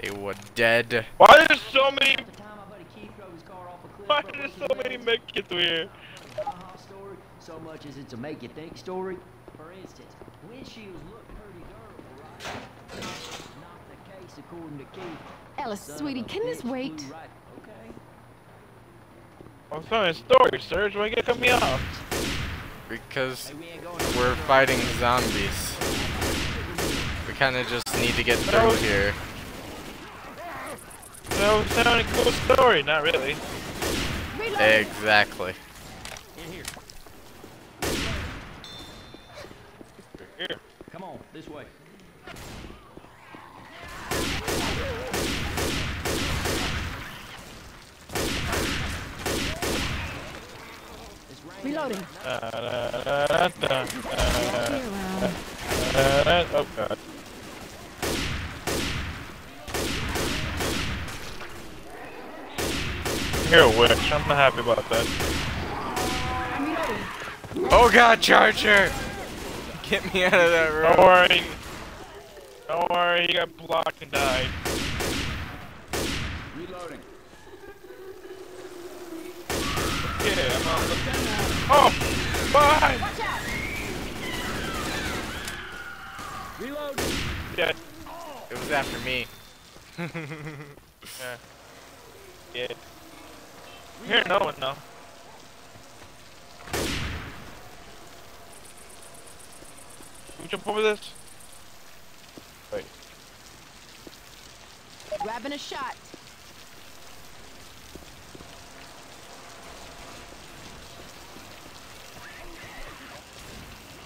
They were dead. Why are there so many The time my buddy Keith drove his car off a cliff. why are there so leg. many med kits here? Story, so much as it's a make you think story. For instance, windshields look pretty durable, right? Not the case according to Keith. Ellis, Son sweetie, can this wait? Right, okay. I'm telling a story, Serge. Why you gotta cut me off? Because Hey, we we're fighting zombies. We kind of just need to get through here. That was sounding cool story. Not really. Reloading. Exactly. in here. Here. Come on, this way. Reloading. Da, da, da. Oh god. You're a witch. I'm not happy about that. Oh god, Charger! Get me out of that Don't worry. Don't worry, he got blocked and died. Reloading. Yeah, I'm on the... Oh! Bye! Reload. Yeah, It was after me. yeah. Yeah. Here, no one, no. Can we jump over this? Wait. Grabbing a shot.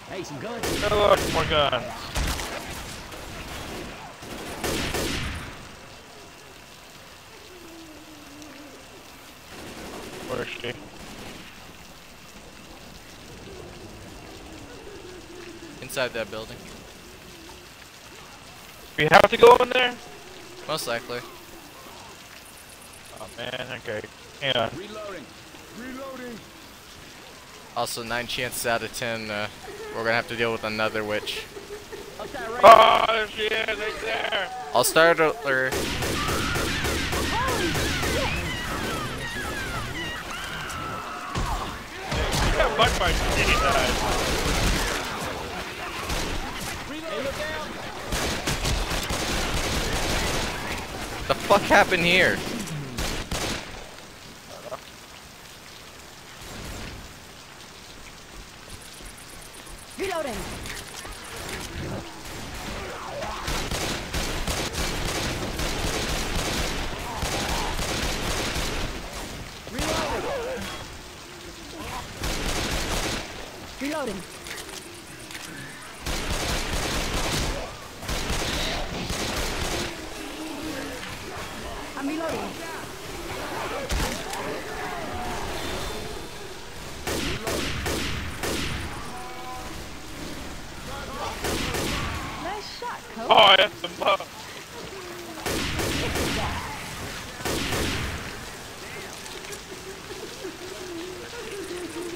Hey, some guns. Oh, look, more guns. Where is she? Inside that building. We have to go in there? Most likely. Oh man, okay. Hang on. Reloading. Reloading. Also, 9 chances out of 10, uh, we're gonna have to deal with another witch. Up that range. Oh, there she is, right there! I'll start, or She got bucked by she died. the fuck happened here? Reloading. Reloading. I'm reloading. Nice shot, Coach. Oh, that's the buck.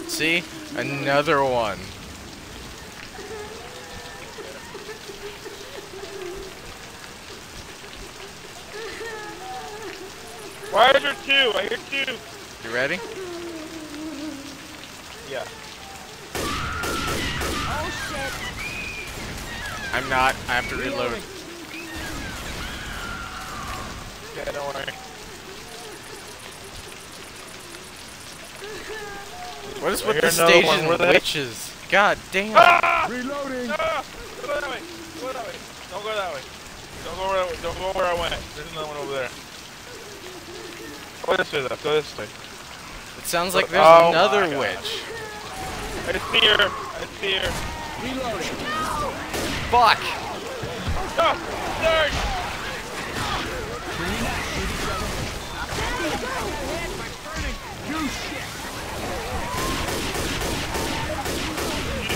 See? Another one. Why is there two? I hear two. You ready? Yeah. Oh shit. I'm not. I have to reload. Yeah, don't worry. What is I with hear the another one. station Where the heck- witches? God damn. Ah! Reloading. Ah! Go that way. Go that way. Don't go that way. Don't go where I, don't go where I went. There's another one over there. Go this way, though. Go this way. It sounds like there's Oh another witch. I see her. I see her. Reloading. Fuck! Ah! Darn!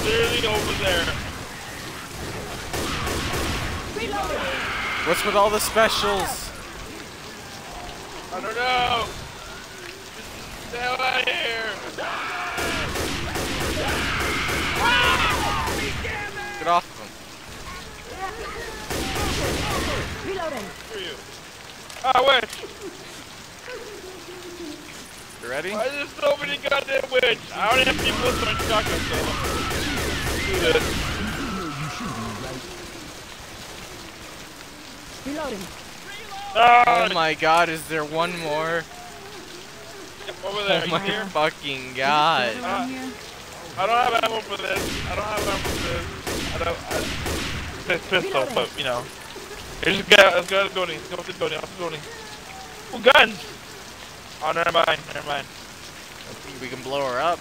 She's literally over there. What's with all the specials? I don't know. Get the out of here. Get off of them. Reloading. Screw you. Ah, witch. You ready? Why is there so many goddamn witch? I already have people throwing shotguns so Do this. Reloading. Oh my god, is there one more? over there. Oh my here? fucking god. Uh, I don't have ammo for this. I don't have ammo for this. I don't. I, it's a pistol, but you know. Here's just go. Let's go to the building. Let's go to the building. Off the building. Oh, guns! Oh, never mind. Never mind. We can blow her up.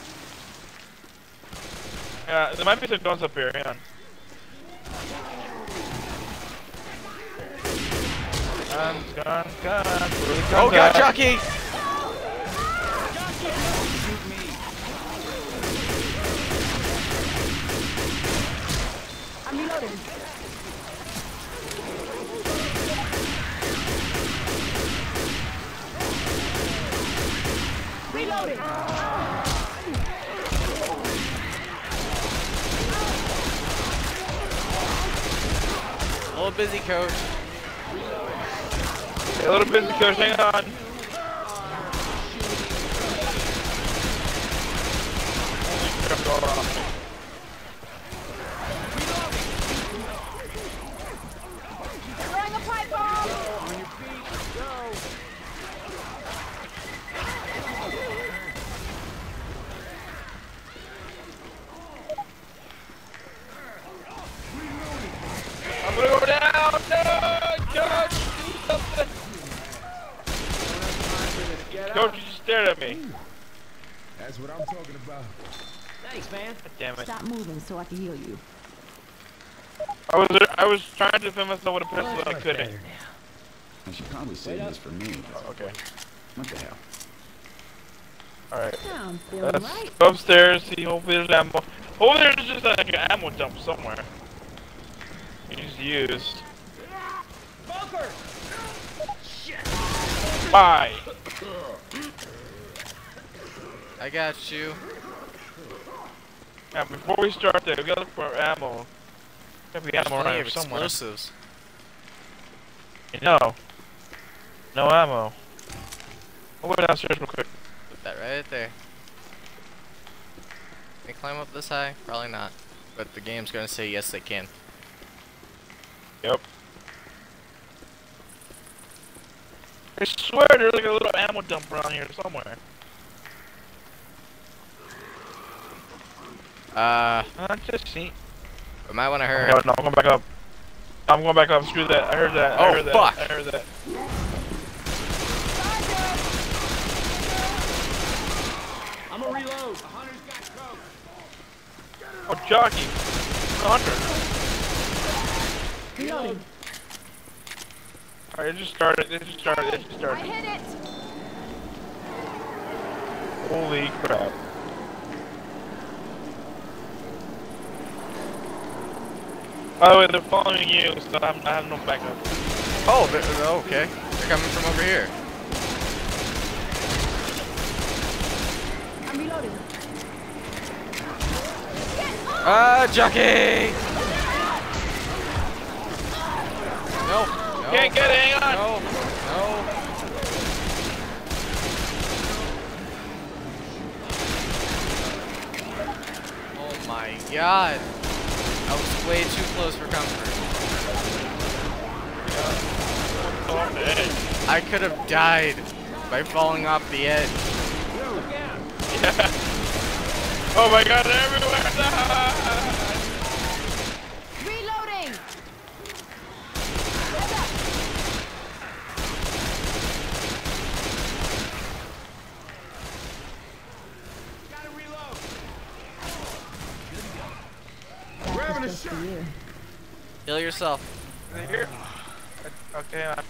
Yeah, there might be some guns up here, hang on. Guns, guns, guns, Oh god, Jockey! I'm reloading. Reloading! A little busy, coach. A little busy, coach. Hang on. Throwing a pipe bomb. On your feet. Go. I'm gonna go down. No, coach, do something. Coach, you just stared at me. That's what I'm talking about. Thanks, man. Damn it. Stop moving so I can heal you. I was I was trying to defend myself with a pistol, but I couldn't. I should probably save this for me. Oh, okay. What the hell? All right. Yeah, I'm feeling Let's right. go upstairs. See, hopefully there's ammo. Hopefully there's just like an ammo dump somewhere. You just use. Bye. I got you. Now before we start there, we gotta look for ammo. Gotta be ammo around somewhere. explosives. No. No ammo. I'll go downstairs real quick. Put that right there. Can they climb up this high? Probably not. But the game's gonna say yes they can. Yep. I swear there's like a little ammo dump around here somewhere. Uh, I just see. we might wanna hurry. No, no, I'm going back up. I'm going back up. Screw that. I heard that. I Oh, heard that. fuck. I heard that. I'm gonna reload. Oh, jockey. Hunter. Reloading. Alright, it just started. It just started. It just I hit it. Holy crap. By the way, they're following you, so I'm, I have no backup. Oh, they're, oh, okay. They're coming from over here. I'm reloading. Ah, jockey! No, no, Can't get it, hang on! no, no. Oh my god. I was way too close for comfort. I could have died by falling off the edge. Yeah. Oh my god, everywhere! Reloading. Grabbing a shot. you. Heal yourself. They here? Okay, uh,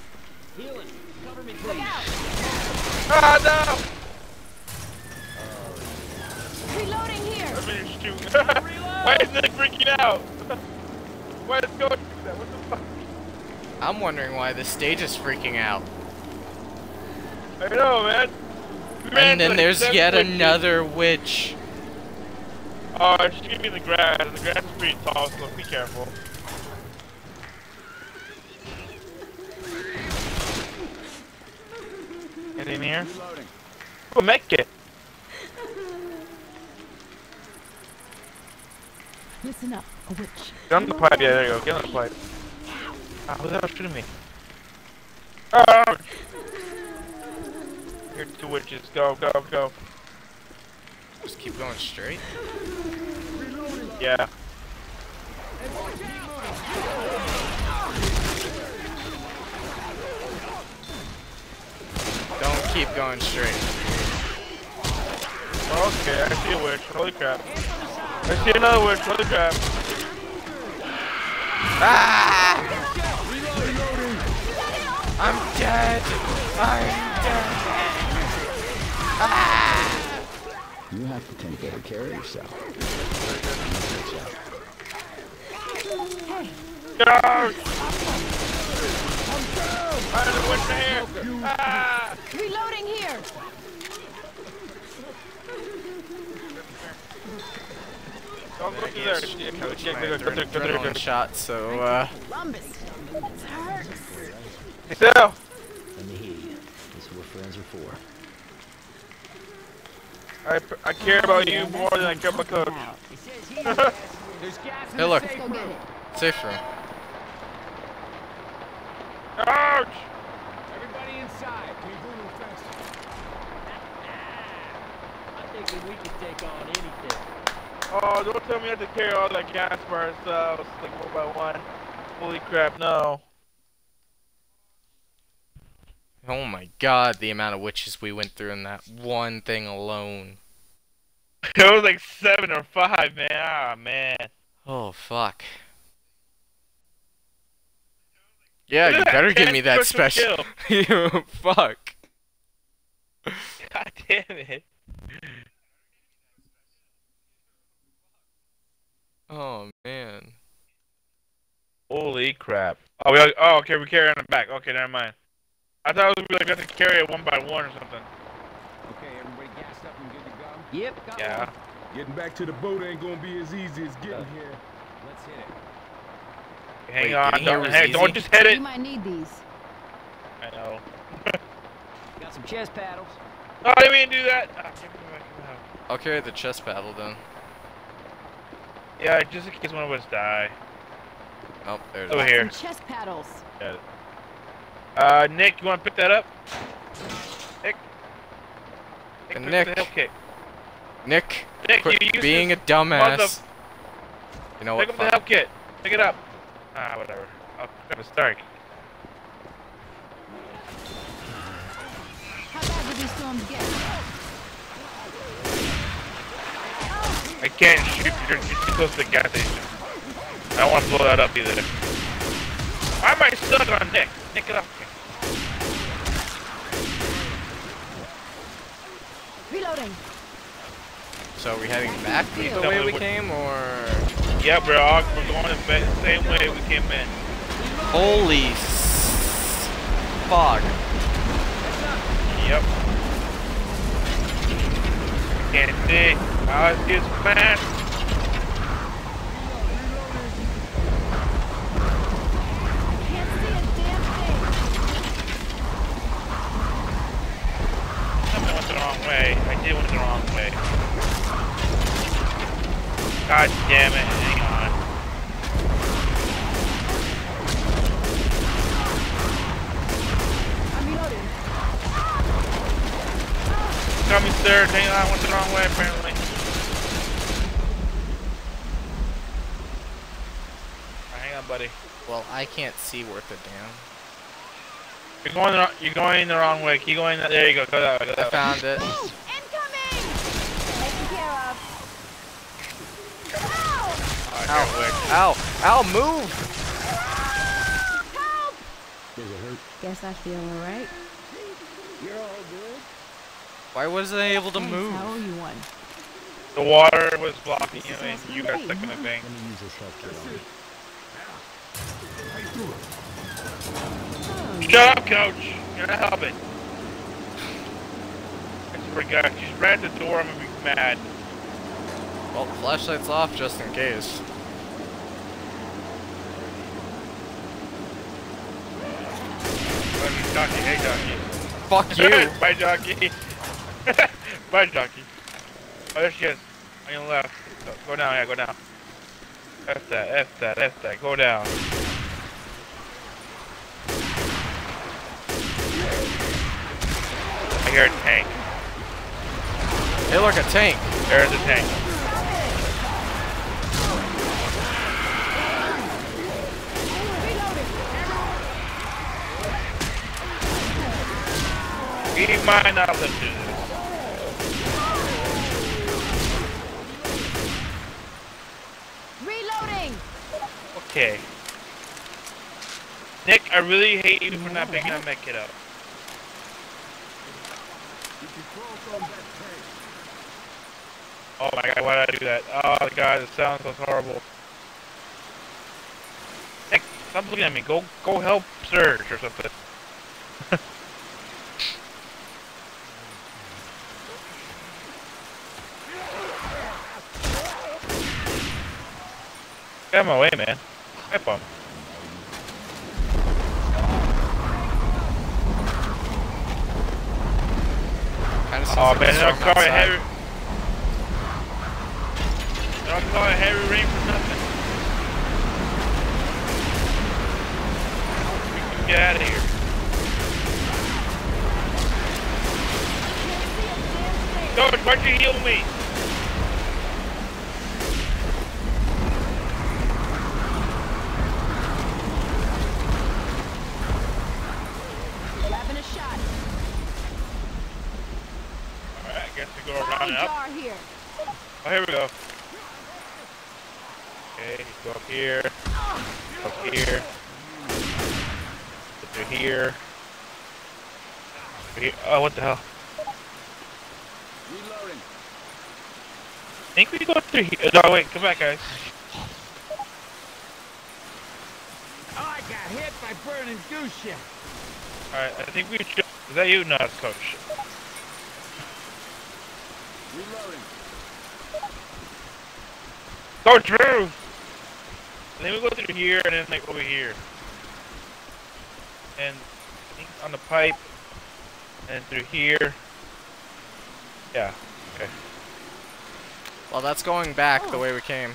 Healing. Cover me, please. Ah, no! Reloading here. Let me shoot. Why is it freaking out? Why is it going through that? What the fuck? I'm wondering why this stage is freaking out. I know, man. We And then like there's yet witches. another witch. Oh, she's gonna be in the grass. The grass is pretty tall, so be careful. Get in here. Reloading. Oh, med kit. Listen up, a witch. Get on the pipe. Yeah, there you go. Get on the pipe. Ah, who's that shooting me? Oh! Here, two witches. Go, go, go. Just keep going straight. Yeah. Don't keep going straight. Okay, I see a witch. Holy crap. I see another witch. Holy crap. Ah! I'm dead. I'm dead. You have to take better care of yourself. Coach! I don't know what's here. Ah! Reloading here. Don't go through there. Yeah, coach. Adrenaline shot, so uh, Columbus. This hurts. Hey, Sal. Let me hear you. This is what friends are for. I, I care about you more than I care about coach. Out. There's gas in Hey, the look. safe Go room. get it. safe room. Everybody inside. Can you go a faster? I think that we can take on anything. Oh, don't tell me I have to carry all that gas by ourselves, like one by one. Holy crap, no. Oh my god, the amount of witches we went through in that one thing alone. It was like seven or five, man. Ah, man. Oh fuck. Yeah, you better give me that 10 special. You fuck. God damn it. Oh man. Holy crap. Oh, we, oh, okay, we carry on the back. Okay, never mind. I thought it was like we have to carry it one by one or something. Okay, everybody gassed up and good to go? Yep, got Yeah. one. Getting back to the boat ain't gonna be as easy as getting here. Let's hit it. Hang Wait, on, getting don't, was hey, don't just hit You it. might need these. I know. Got some chest paddles. Oh, I didn't mean to do that. Ah, give me back, give me back. I'll carry the chest paddle then. Yeah, just in case one of us die. Nope, there's Over here. Some chest paddles. Got it. Uh, Nick, you want to pick that up? Nick. Nick. Hell kit. Nick, Nick, quit being a dumbass. You know Pick what? Pick up the help kit. Pick it up. Ah, whatever. I'll grab a Stark. How bad did these storms get? I can't shoot. You're, you're too close to the gas station. I don't want to blow that up either. Why am I stuck on Nick? Nick, get off me. Reloading. So are we heading back the Tell way we what- came, or Yeah, bro. We're going the same way we came in. holy s- fuck? Yep. Can't see. How it gets fast. Can't see a damn thing. I went the wrong way. I did went the wrong way. God damn it. Hang on. I'm reloading. Coming, sir. Hang on. I went the wrong way, apparently. Alright, hang on, buddy. Well, I can't see worth a damn. You're going the wrong, you're going the wrong way. Keep going. There you go. Go that way. Go I way. found it. Incoming! Taken care of. Oh, I Ow! can't wait. Ow! Ow! Move! Help! Does it hurt? Guess I feel alright. You're all good. Why wasn't I able to Thanks, move? I owe you one. The water was blocking you, and you got stuck in the thing. Let me use this health kit on you. Oh. Shut up, coach. You're not helping. I forgot. You just ran the door. I'm gonna be mad. Well, flashlight's off just in case. Jockey. Hey, Jockey. Fuck you! Bye, Jockey. Bye, Jockey. Oh, there she is. On your left. Go, down. Yeah, go down. F that. F that. F that. Go down. I hear a tank. Hey, look, a tank. There's a tank. He might not listen to this. Reloading! Okay. Nick, I really hate you for not picking that med kit up. Oh my god, why did I do that? Oh god, it sounds so horrible. Nick, stop looking at me. Go, go help Serge or something. Out of my way, man. Help him. Oh man, they're calling outside. heavy. They're calling heavy rain for nothing. We can get out of here. George, why'd you heal me? Grabbing a shot. Alright, I guess we go around Body and up. here. Oh, here we go. Okay, go up here. Go up here. Go through here. Through here. Oh, what the hell? Reloading. I think we go through here. No, wait, come back, guys. Oh, I got hit by burning goose shit. Alright, I think we should. Is that you? No, it's Coach. Reloading. Coach, move! And then we go through here and then like over here. And I think on the pipe. And through here. Yeah, okay. Well, that's going back the way we came.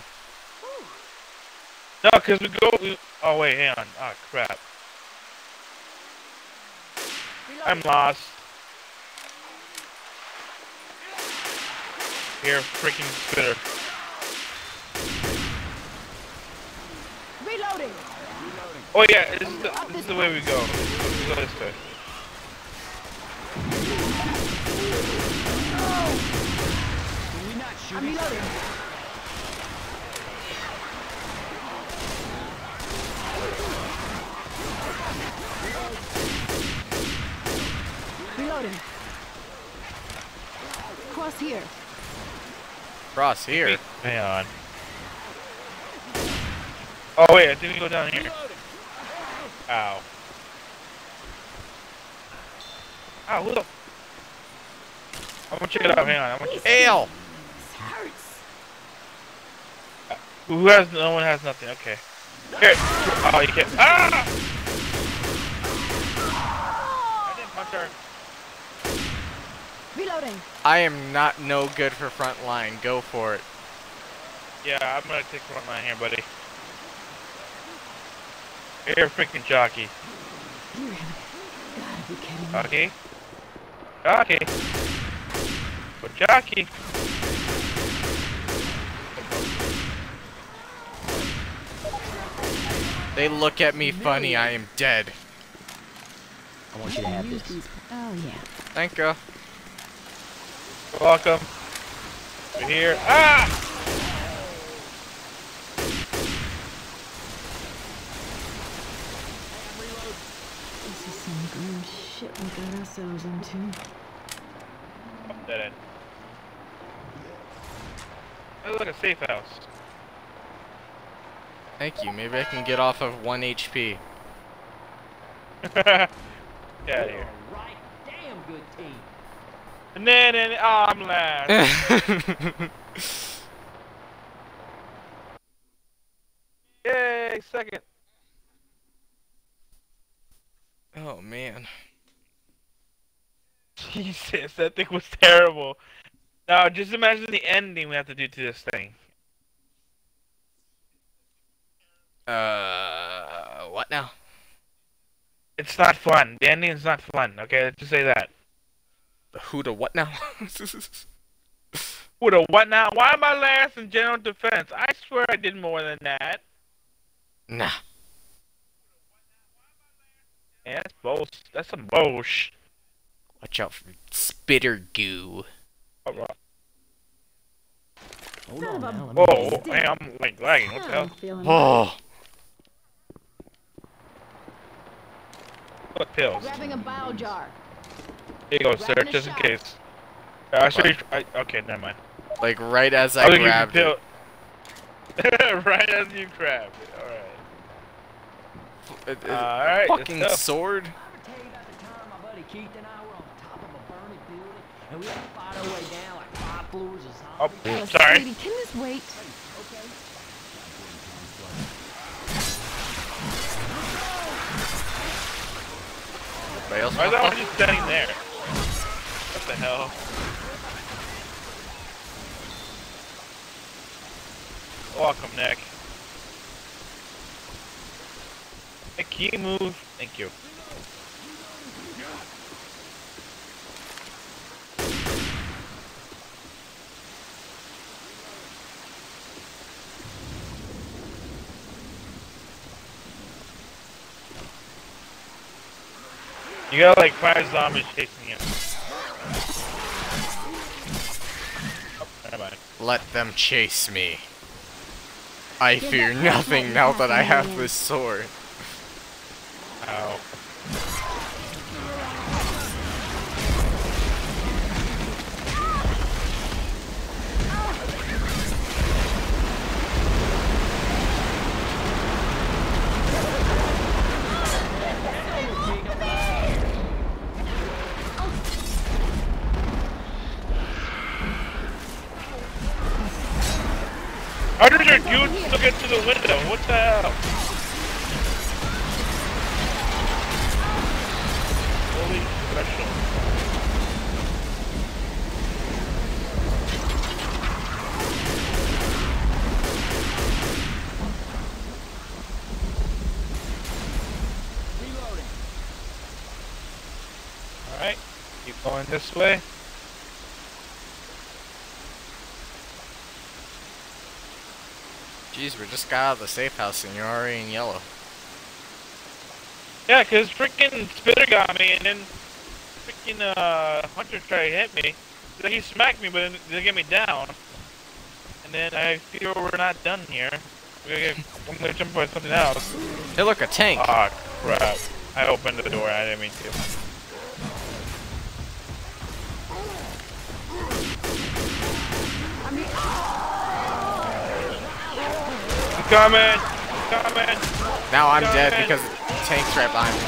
No, because we go. We, oh, wait, hang on. Ah, crap. I'm lost. Here, freaking spitter. Reloading. Oh, yeah, this is the, this is the way we go. We go this way. Not shoot I'm reloading. Reloading. Cross here. Cross here. Hang on. Oh, wait, I think we go down here. Ow. Ow, who the... I'm gonna check it out, hang on. I'm gonna check... Ale! Hurts. Who has... No one has nothing, okay. Here. Oh, you can't... Ah! I didn't punch her. Reloading. I am not no good for front line. Go for it. Yeah, I'm gonna take front line here, buddy. Here, freaking jockey. You gotta be kidding me. Jockey. Jockey. But jockey. They look at me funny. I am dead. I want you to have this. Oh yeah. Thank you. Welcome. We're here. Ah! This is some grim shit we got ourselves into. Oh, dead end. That looks like a safe house. Thank you. Maybe I can get off of 1 HP. Get out of here. Right, damn good team. And then, and oh, I'm last. Yay, second. oh, man. Jesus, that thing was terrible. Now, just imagine the ending we have to do to this thing. Uh, what now? It's not fun. The ending is not fun. Okay, let's just say that. Who to what now? What a what now? Why am I last in general defense? I swear I did more than that. nah. Yeah, that's bullshit. That's some bullshit. Watch out for spitter goo. Hold Son on of a now. Whoa, hey, I'm like lagging. What the hell? Oh. What pills? Grabbing a bile jar. Here you go, sir, Grabbing a just in case. Uh, I'll. I, okay, never mind. Like right as I I'll give you grabbed it. right as you grabbed it. Alright. It- it- Alright, fucking let's sword. Ever tell you about the time my buddy Keith and I were on top of a burning building and we had to fight our way down like five floors of Oh, sorry. sweetie, can this wait? Okay. Why is that one just standing there? The hell? Welcome, Nick. Can you move? Thank you. You got like five zombies chasing you. Let them chase me. I fear nothing now that I have this sword. Ow. How did your dude still get to the window? What the hell? Holy special. Alright, keep going this way. Jeez, we just got out of the safe house and you're already in yellow. Yeah, 'cause freaking Spitter got me, and then freaking uh, Hunter tried to hit me. He smacked me, but then they get me down. And then I feel we're not done here. We gotta get, I'm gonna jump on something else. Hey, look, a tank. Ah, crap. I opened the door, I didn't mean to. Coming! Coming! now I'm dead because the tank's right behind me.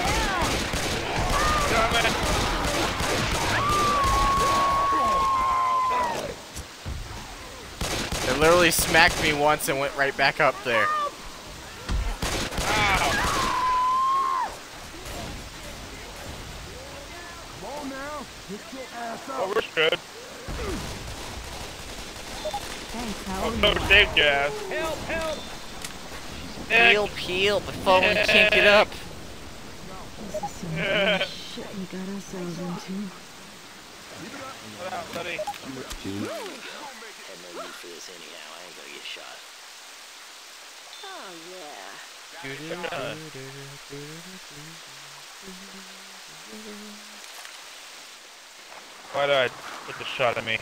Coming! It literally smacked me once and went right back up there. Oh, we're good. Thanks, how Oh, no, you? saved your ass. Help, help! Peel, peel before we kink it up. This is some shit we got ourselves into. On, buddy. Had no use for this anyhow. I ain't gonna get shot. Oh, yeah. Why did I put the shot at me?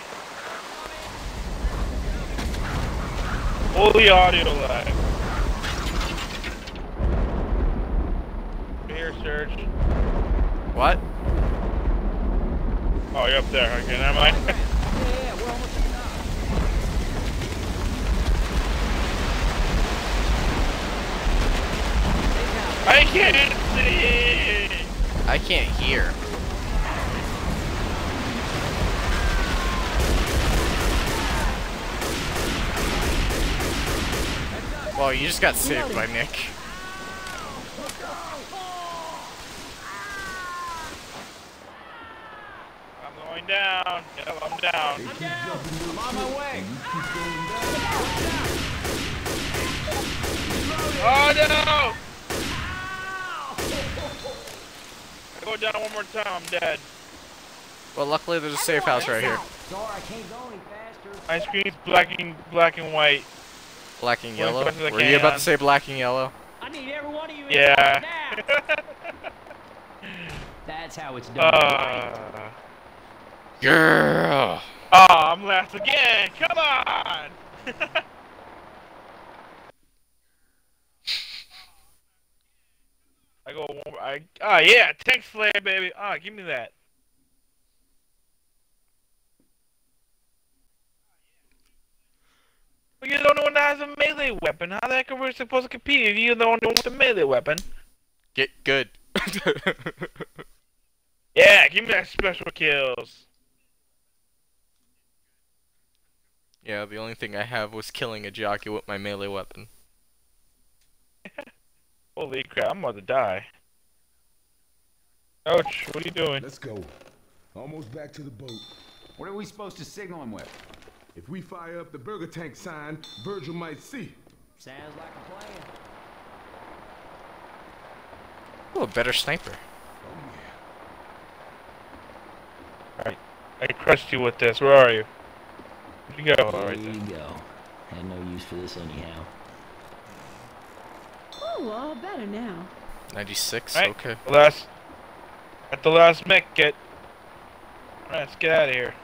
Holy audio lag. Here, Serge. What? Oh, you're up there. Okay, never mind. Yeah, we're almost at the top. I can't see. I can't hear. Well, you just got saved by Nick. I'm going down. Yep, I'm down. I'm down. I'm on my way. Oh no! I go down one more time. I'm dead. Well, luckily there's a safe house right here. Sorry, I can't go any faster. My screen's black and black and white. Black and yellow. fast as I Were you about to say black and yellow? I need every one of you in Yeah. now. That's how it's uh, done. right? Yeah. oh, I'm last again. Come on. I go. one- I oh yeah, tank flare, baby. Ah, give me that. Well, you're the only one that has a melee weapon. How the heck are we supposed to compete if you're the only one with a melee weapon? Get good. Yeah, give me that special kills. Yeah, the only thing I have was killing a jockey with my melee weapon. Holy crap, I'm about to die. Ouch, what are you doing? Let's go. Almost back to the boat. What are we supposed to signal him with? If we fire up the burger tank sign, Virgil might see. Sounds like a plan. Oh, a better sniper. oh, Alright, I crushed you with this. Where are you? Where'd you go? There Alright you then. go. Had no use for this anyhow. Oh, all better now. 96? Right. Okay. Last. At the last mech, get. Alright, let's get out of here.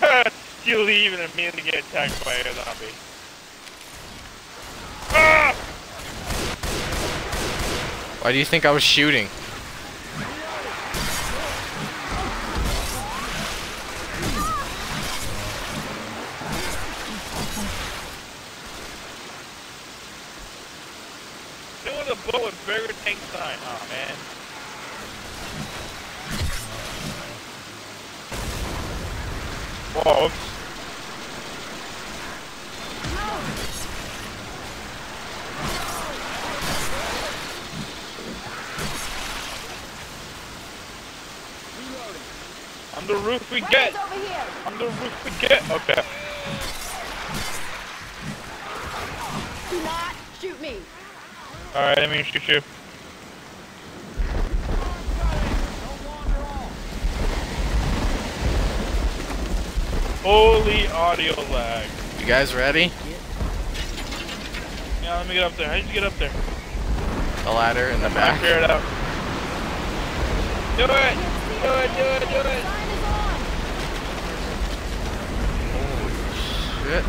you leave and immediately get attacked by a zombie. Why do you think I was shooting? A. Oh man. Whoa. oops. On the roof we get. On the roof we get. Okay. Do not shoot me. Alright, let me shoot you. Holy audio lag. You guys ready? Yeah, let me get up there. How did you get up there? The ladder in the I back. figured it out. Do it! Do it, do it, do it! Shit.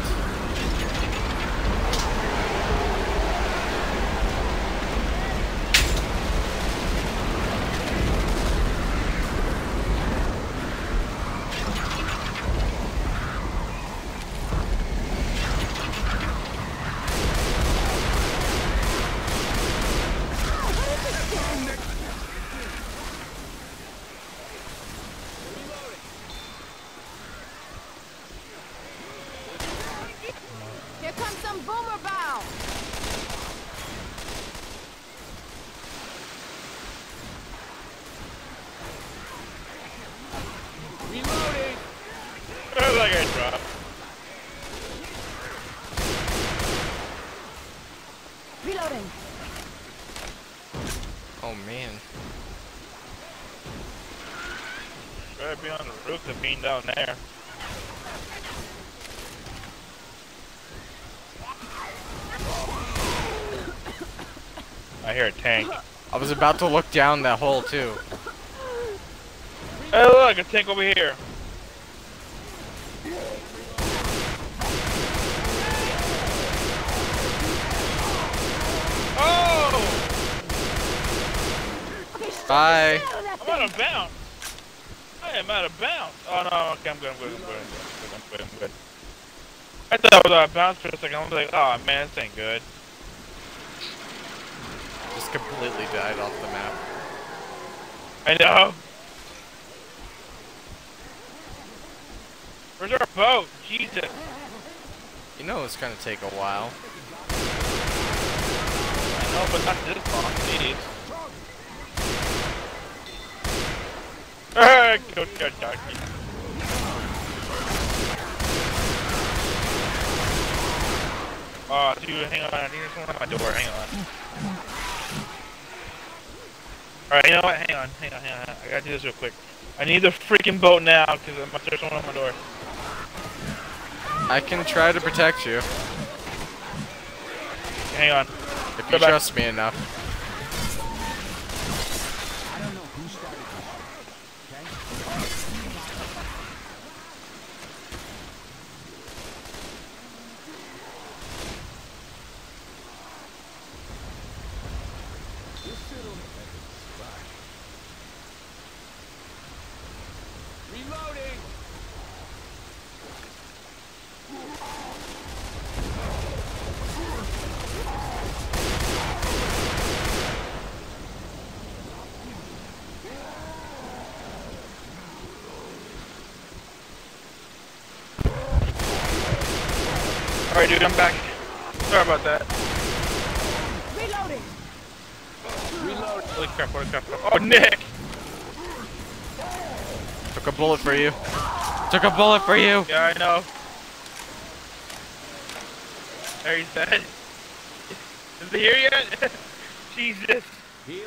Here comes some boomer bow. I like I dropped. Reloading. Oh man. Better be on the roof than being down there. I hear a tank. I was about to look down that hole too. Hey look, a tank over here. Oh! Bye. I'm out of bounds. I am out of bounds. Oh no, okay, I'm good, I'm good, I'm good, I'm good, I'm good, I'm good. I thought I was out of bounds for a second. I was like, oh man, this ain't good. Just completely died off the map. I know. Where's our boat? Jesus. You know it's gonna take a while. I know, but not this long, please. Ah, go go jockey. Oh, dude, hang on. I need someone at my door. Hang on. Alright, you know what? Hang on, hang on, hang on. I gotta do this real quick. I need the freaking boat now, because there's someone at my door. I can try to protect you Hang on. if Go you back. trust me enough. I don't know who started this, okay? Alright, dude, I'm back. Sorry about that. Reloading. Holy crap, holy crap. Oh, Nick! Took a bullet for you. Took a bullet for you. Yeah, I know. Are you dead? Is he here yet? Jesus. Healing.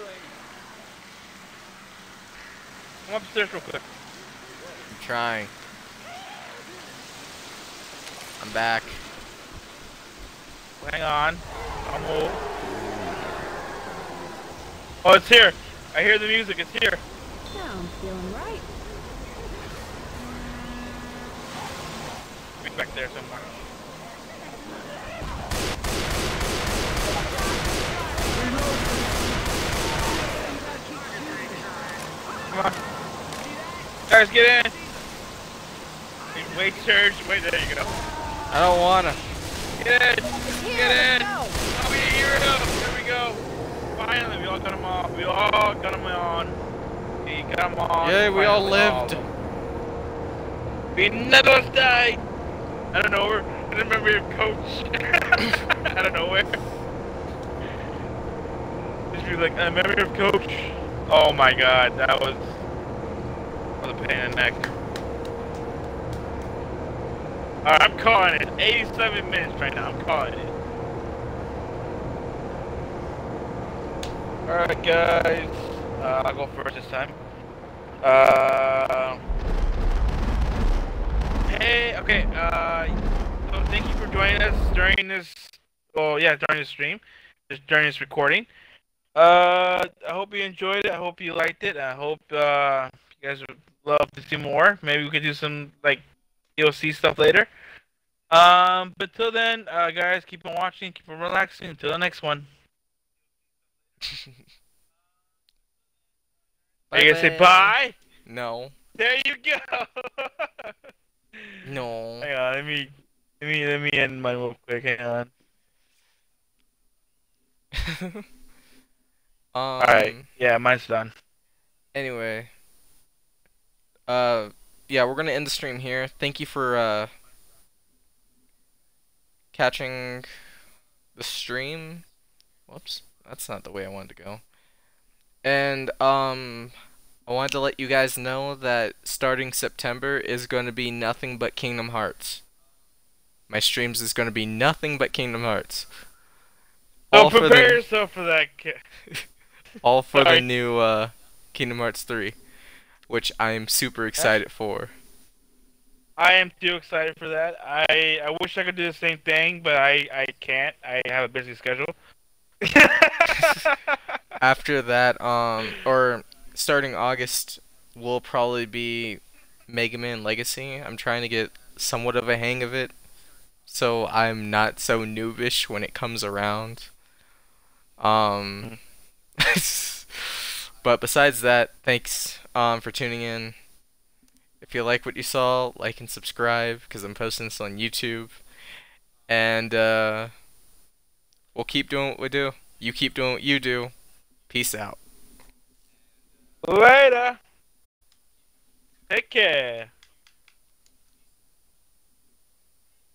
Come upstairs real quick. I'm trying. I'm back. Hang on. I'm hold. Oh, it's here. I hear the music. It's here. Now I'm feeling right. It's back there somewhere. Come on. Guys, get in. Wait, Serge. Wait, there you go. I don't wanna. Get in. Get in. Oh, we hero. Finally, we all got him off. We all got him on. We got him on. Yeah, we all lived. We never died. I don't know where. I don't remember your coach. I don't know where. Just be like, I remember your coach. Oh my god, that was. What a pain in the neck. Alright, I'm calling it. 87 minutes right now. I'm calling it. Alright, guys. Uh, I'll go first this time. Uh. Hey, okay, uh, so thank you for joining us during this, oh yeah, during the stream, during this recording. Uh, I hope you enjoyed it, I hope you liked it, I hope, uh, you guys would love to see more. Maybe we could do some, like, DLC stuff later. Um, but till then, uh, guys, keep on watching, keep on relaxing, until the next one. Are you gonna say bye? No. There you go! No. Hang on, let me let me let me end mine real quick. Hang on. um, All right. Yeah, mine's done. Anyway. Uh, yeah, we're gonna end the stream here. Thank you for uh catching the stream. Whoops, that's not the way I wanted to go. And um, I wanted to let you guys know that starting September is going to be nothing but Kingdom Hearts. My streams is going to be nothing but Kingdom Hearts. So All for the- prepare yourself for that. all for the new uh, Kingdom Hearts 3, which I am super excited for. I am too excited for that. I I wish I could do the same thing, but I I can't. I have a busy schedule. After that, um, or starting August, will probably be Mega Man Legacy. I'm trying to get somewhat of a hang of it, so I'm not so noobish when it comes around. Um, but besides that, thanks um for tuning in. If you like what you saw, like and subscribe because I'm posting this on YouTube. And uh, we'll keep doing what we do. You keep doing what you do. Peace out. Later. Take care.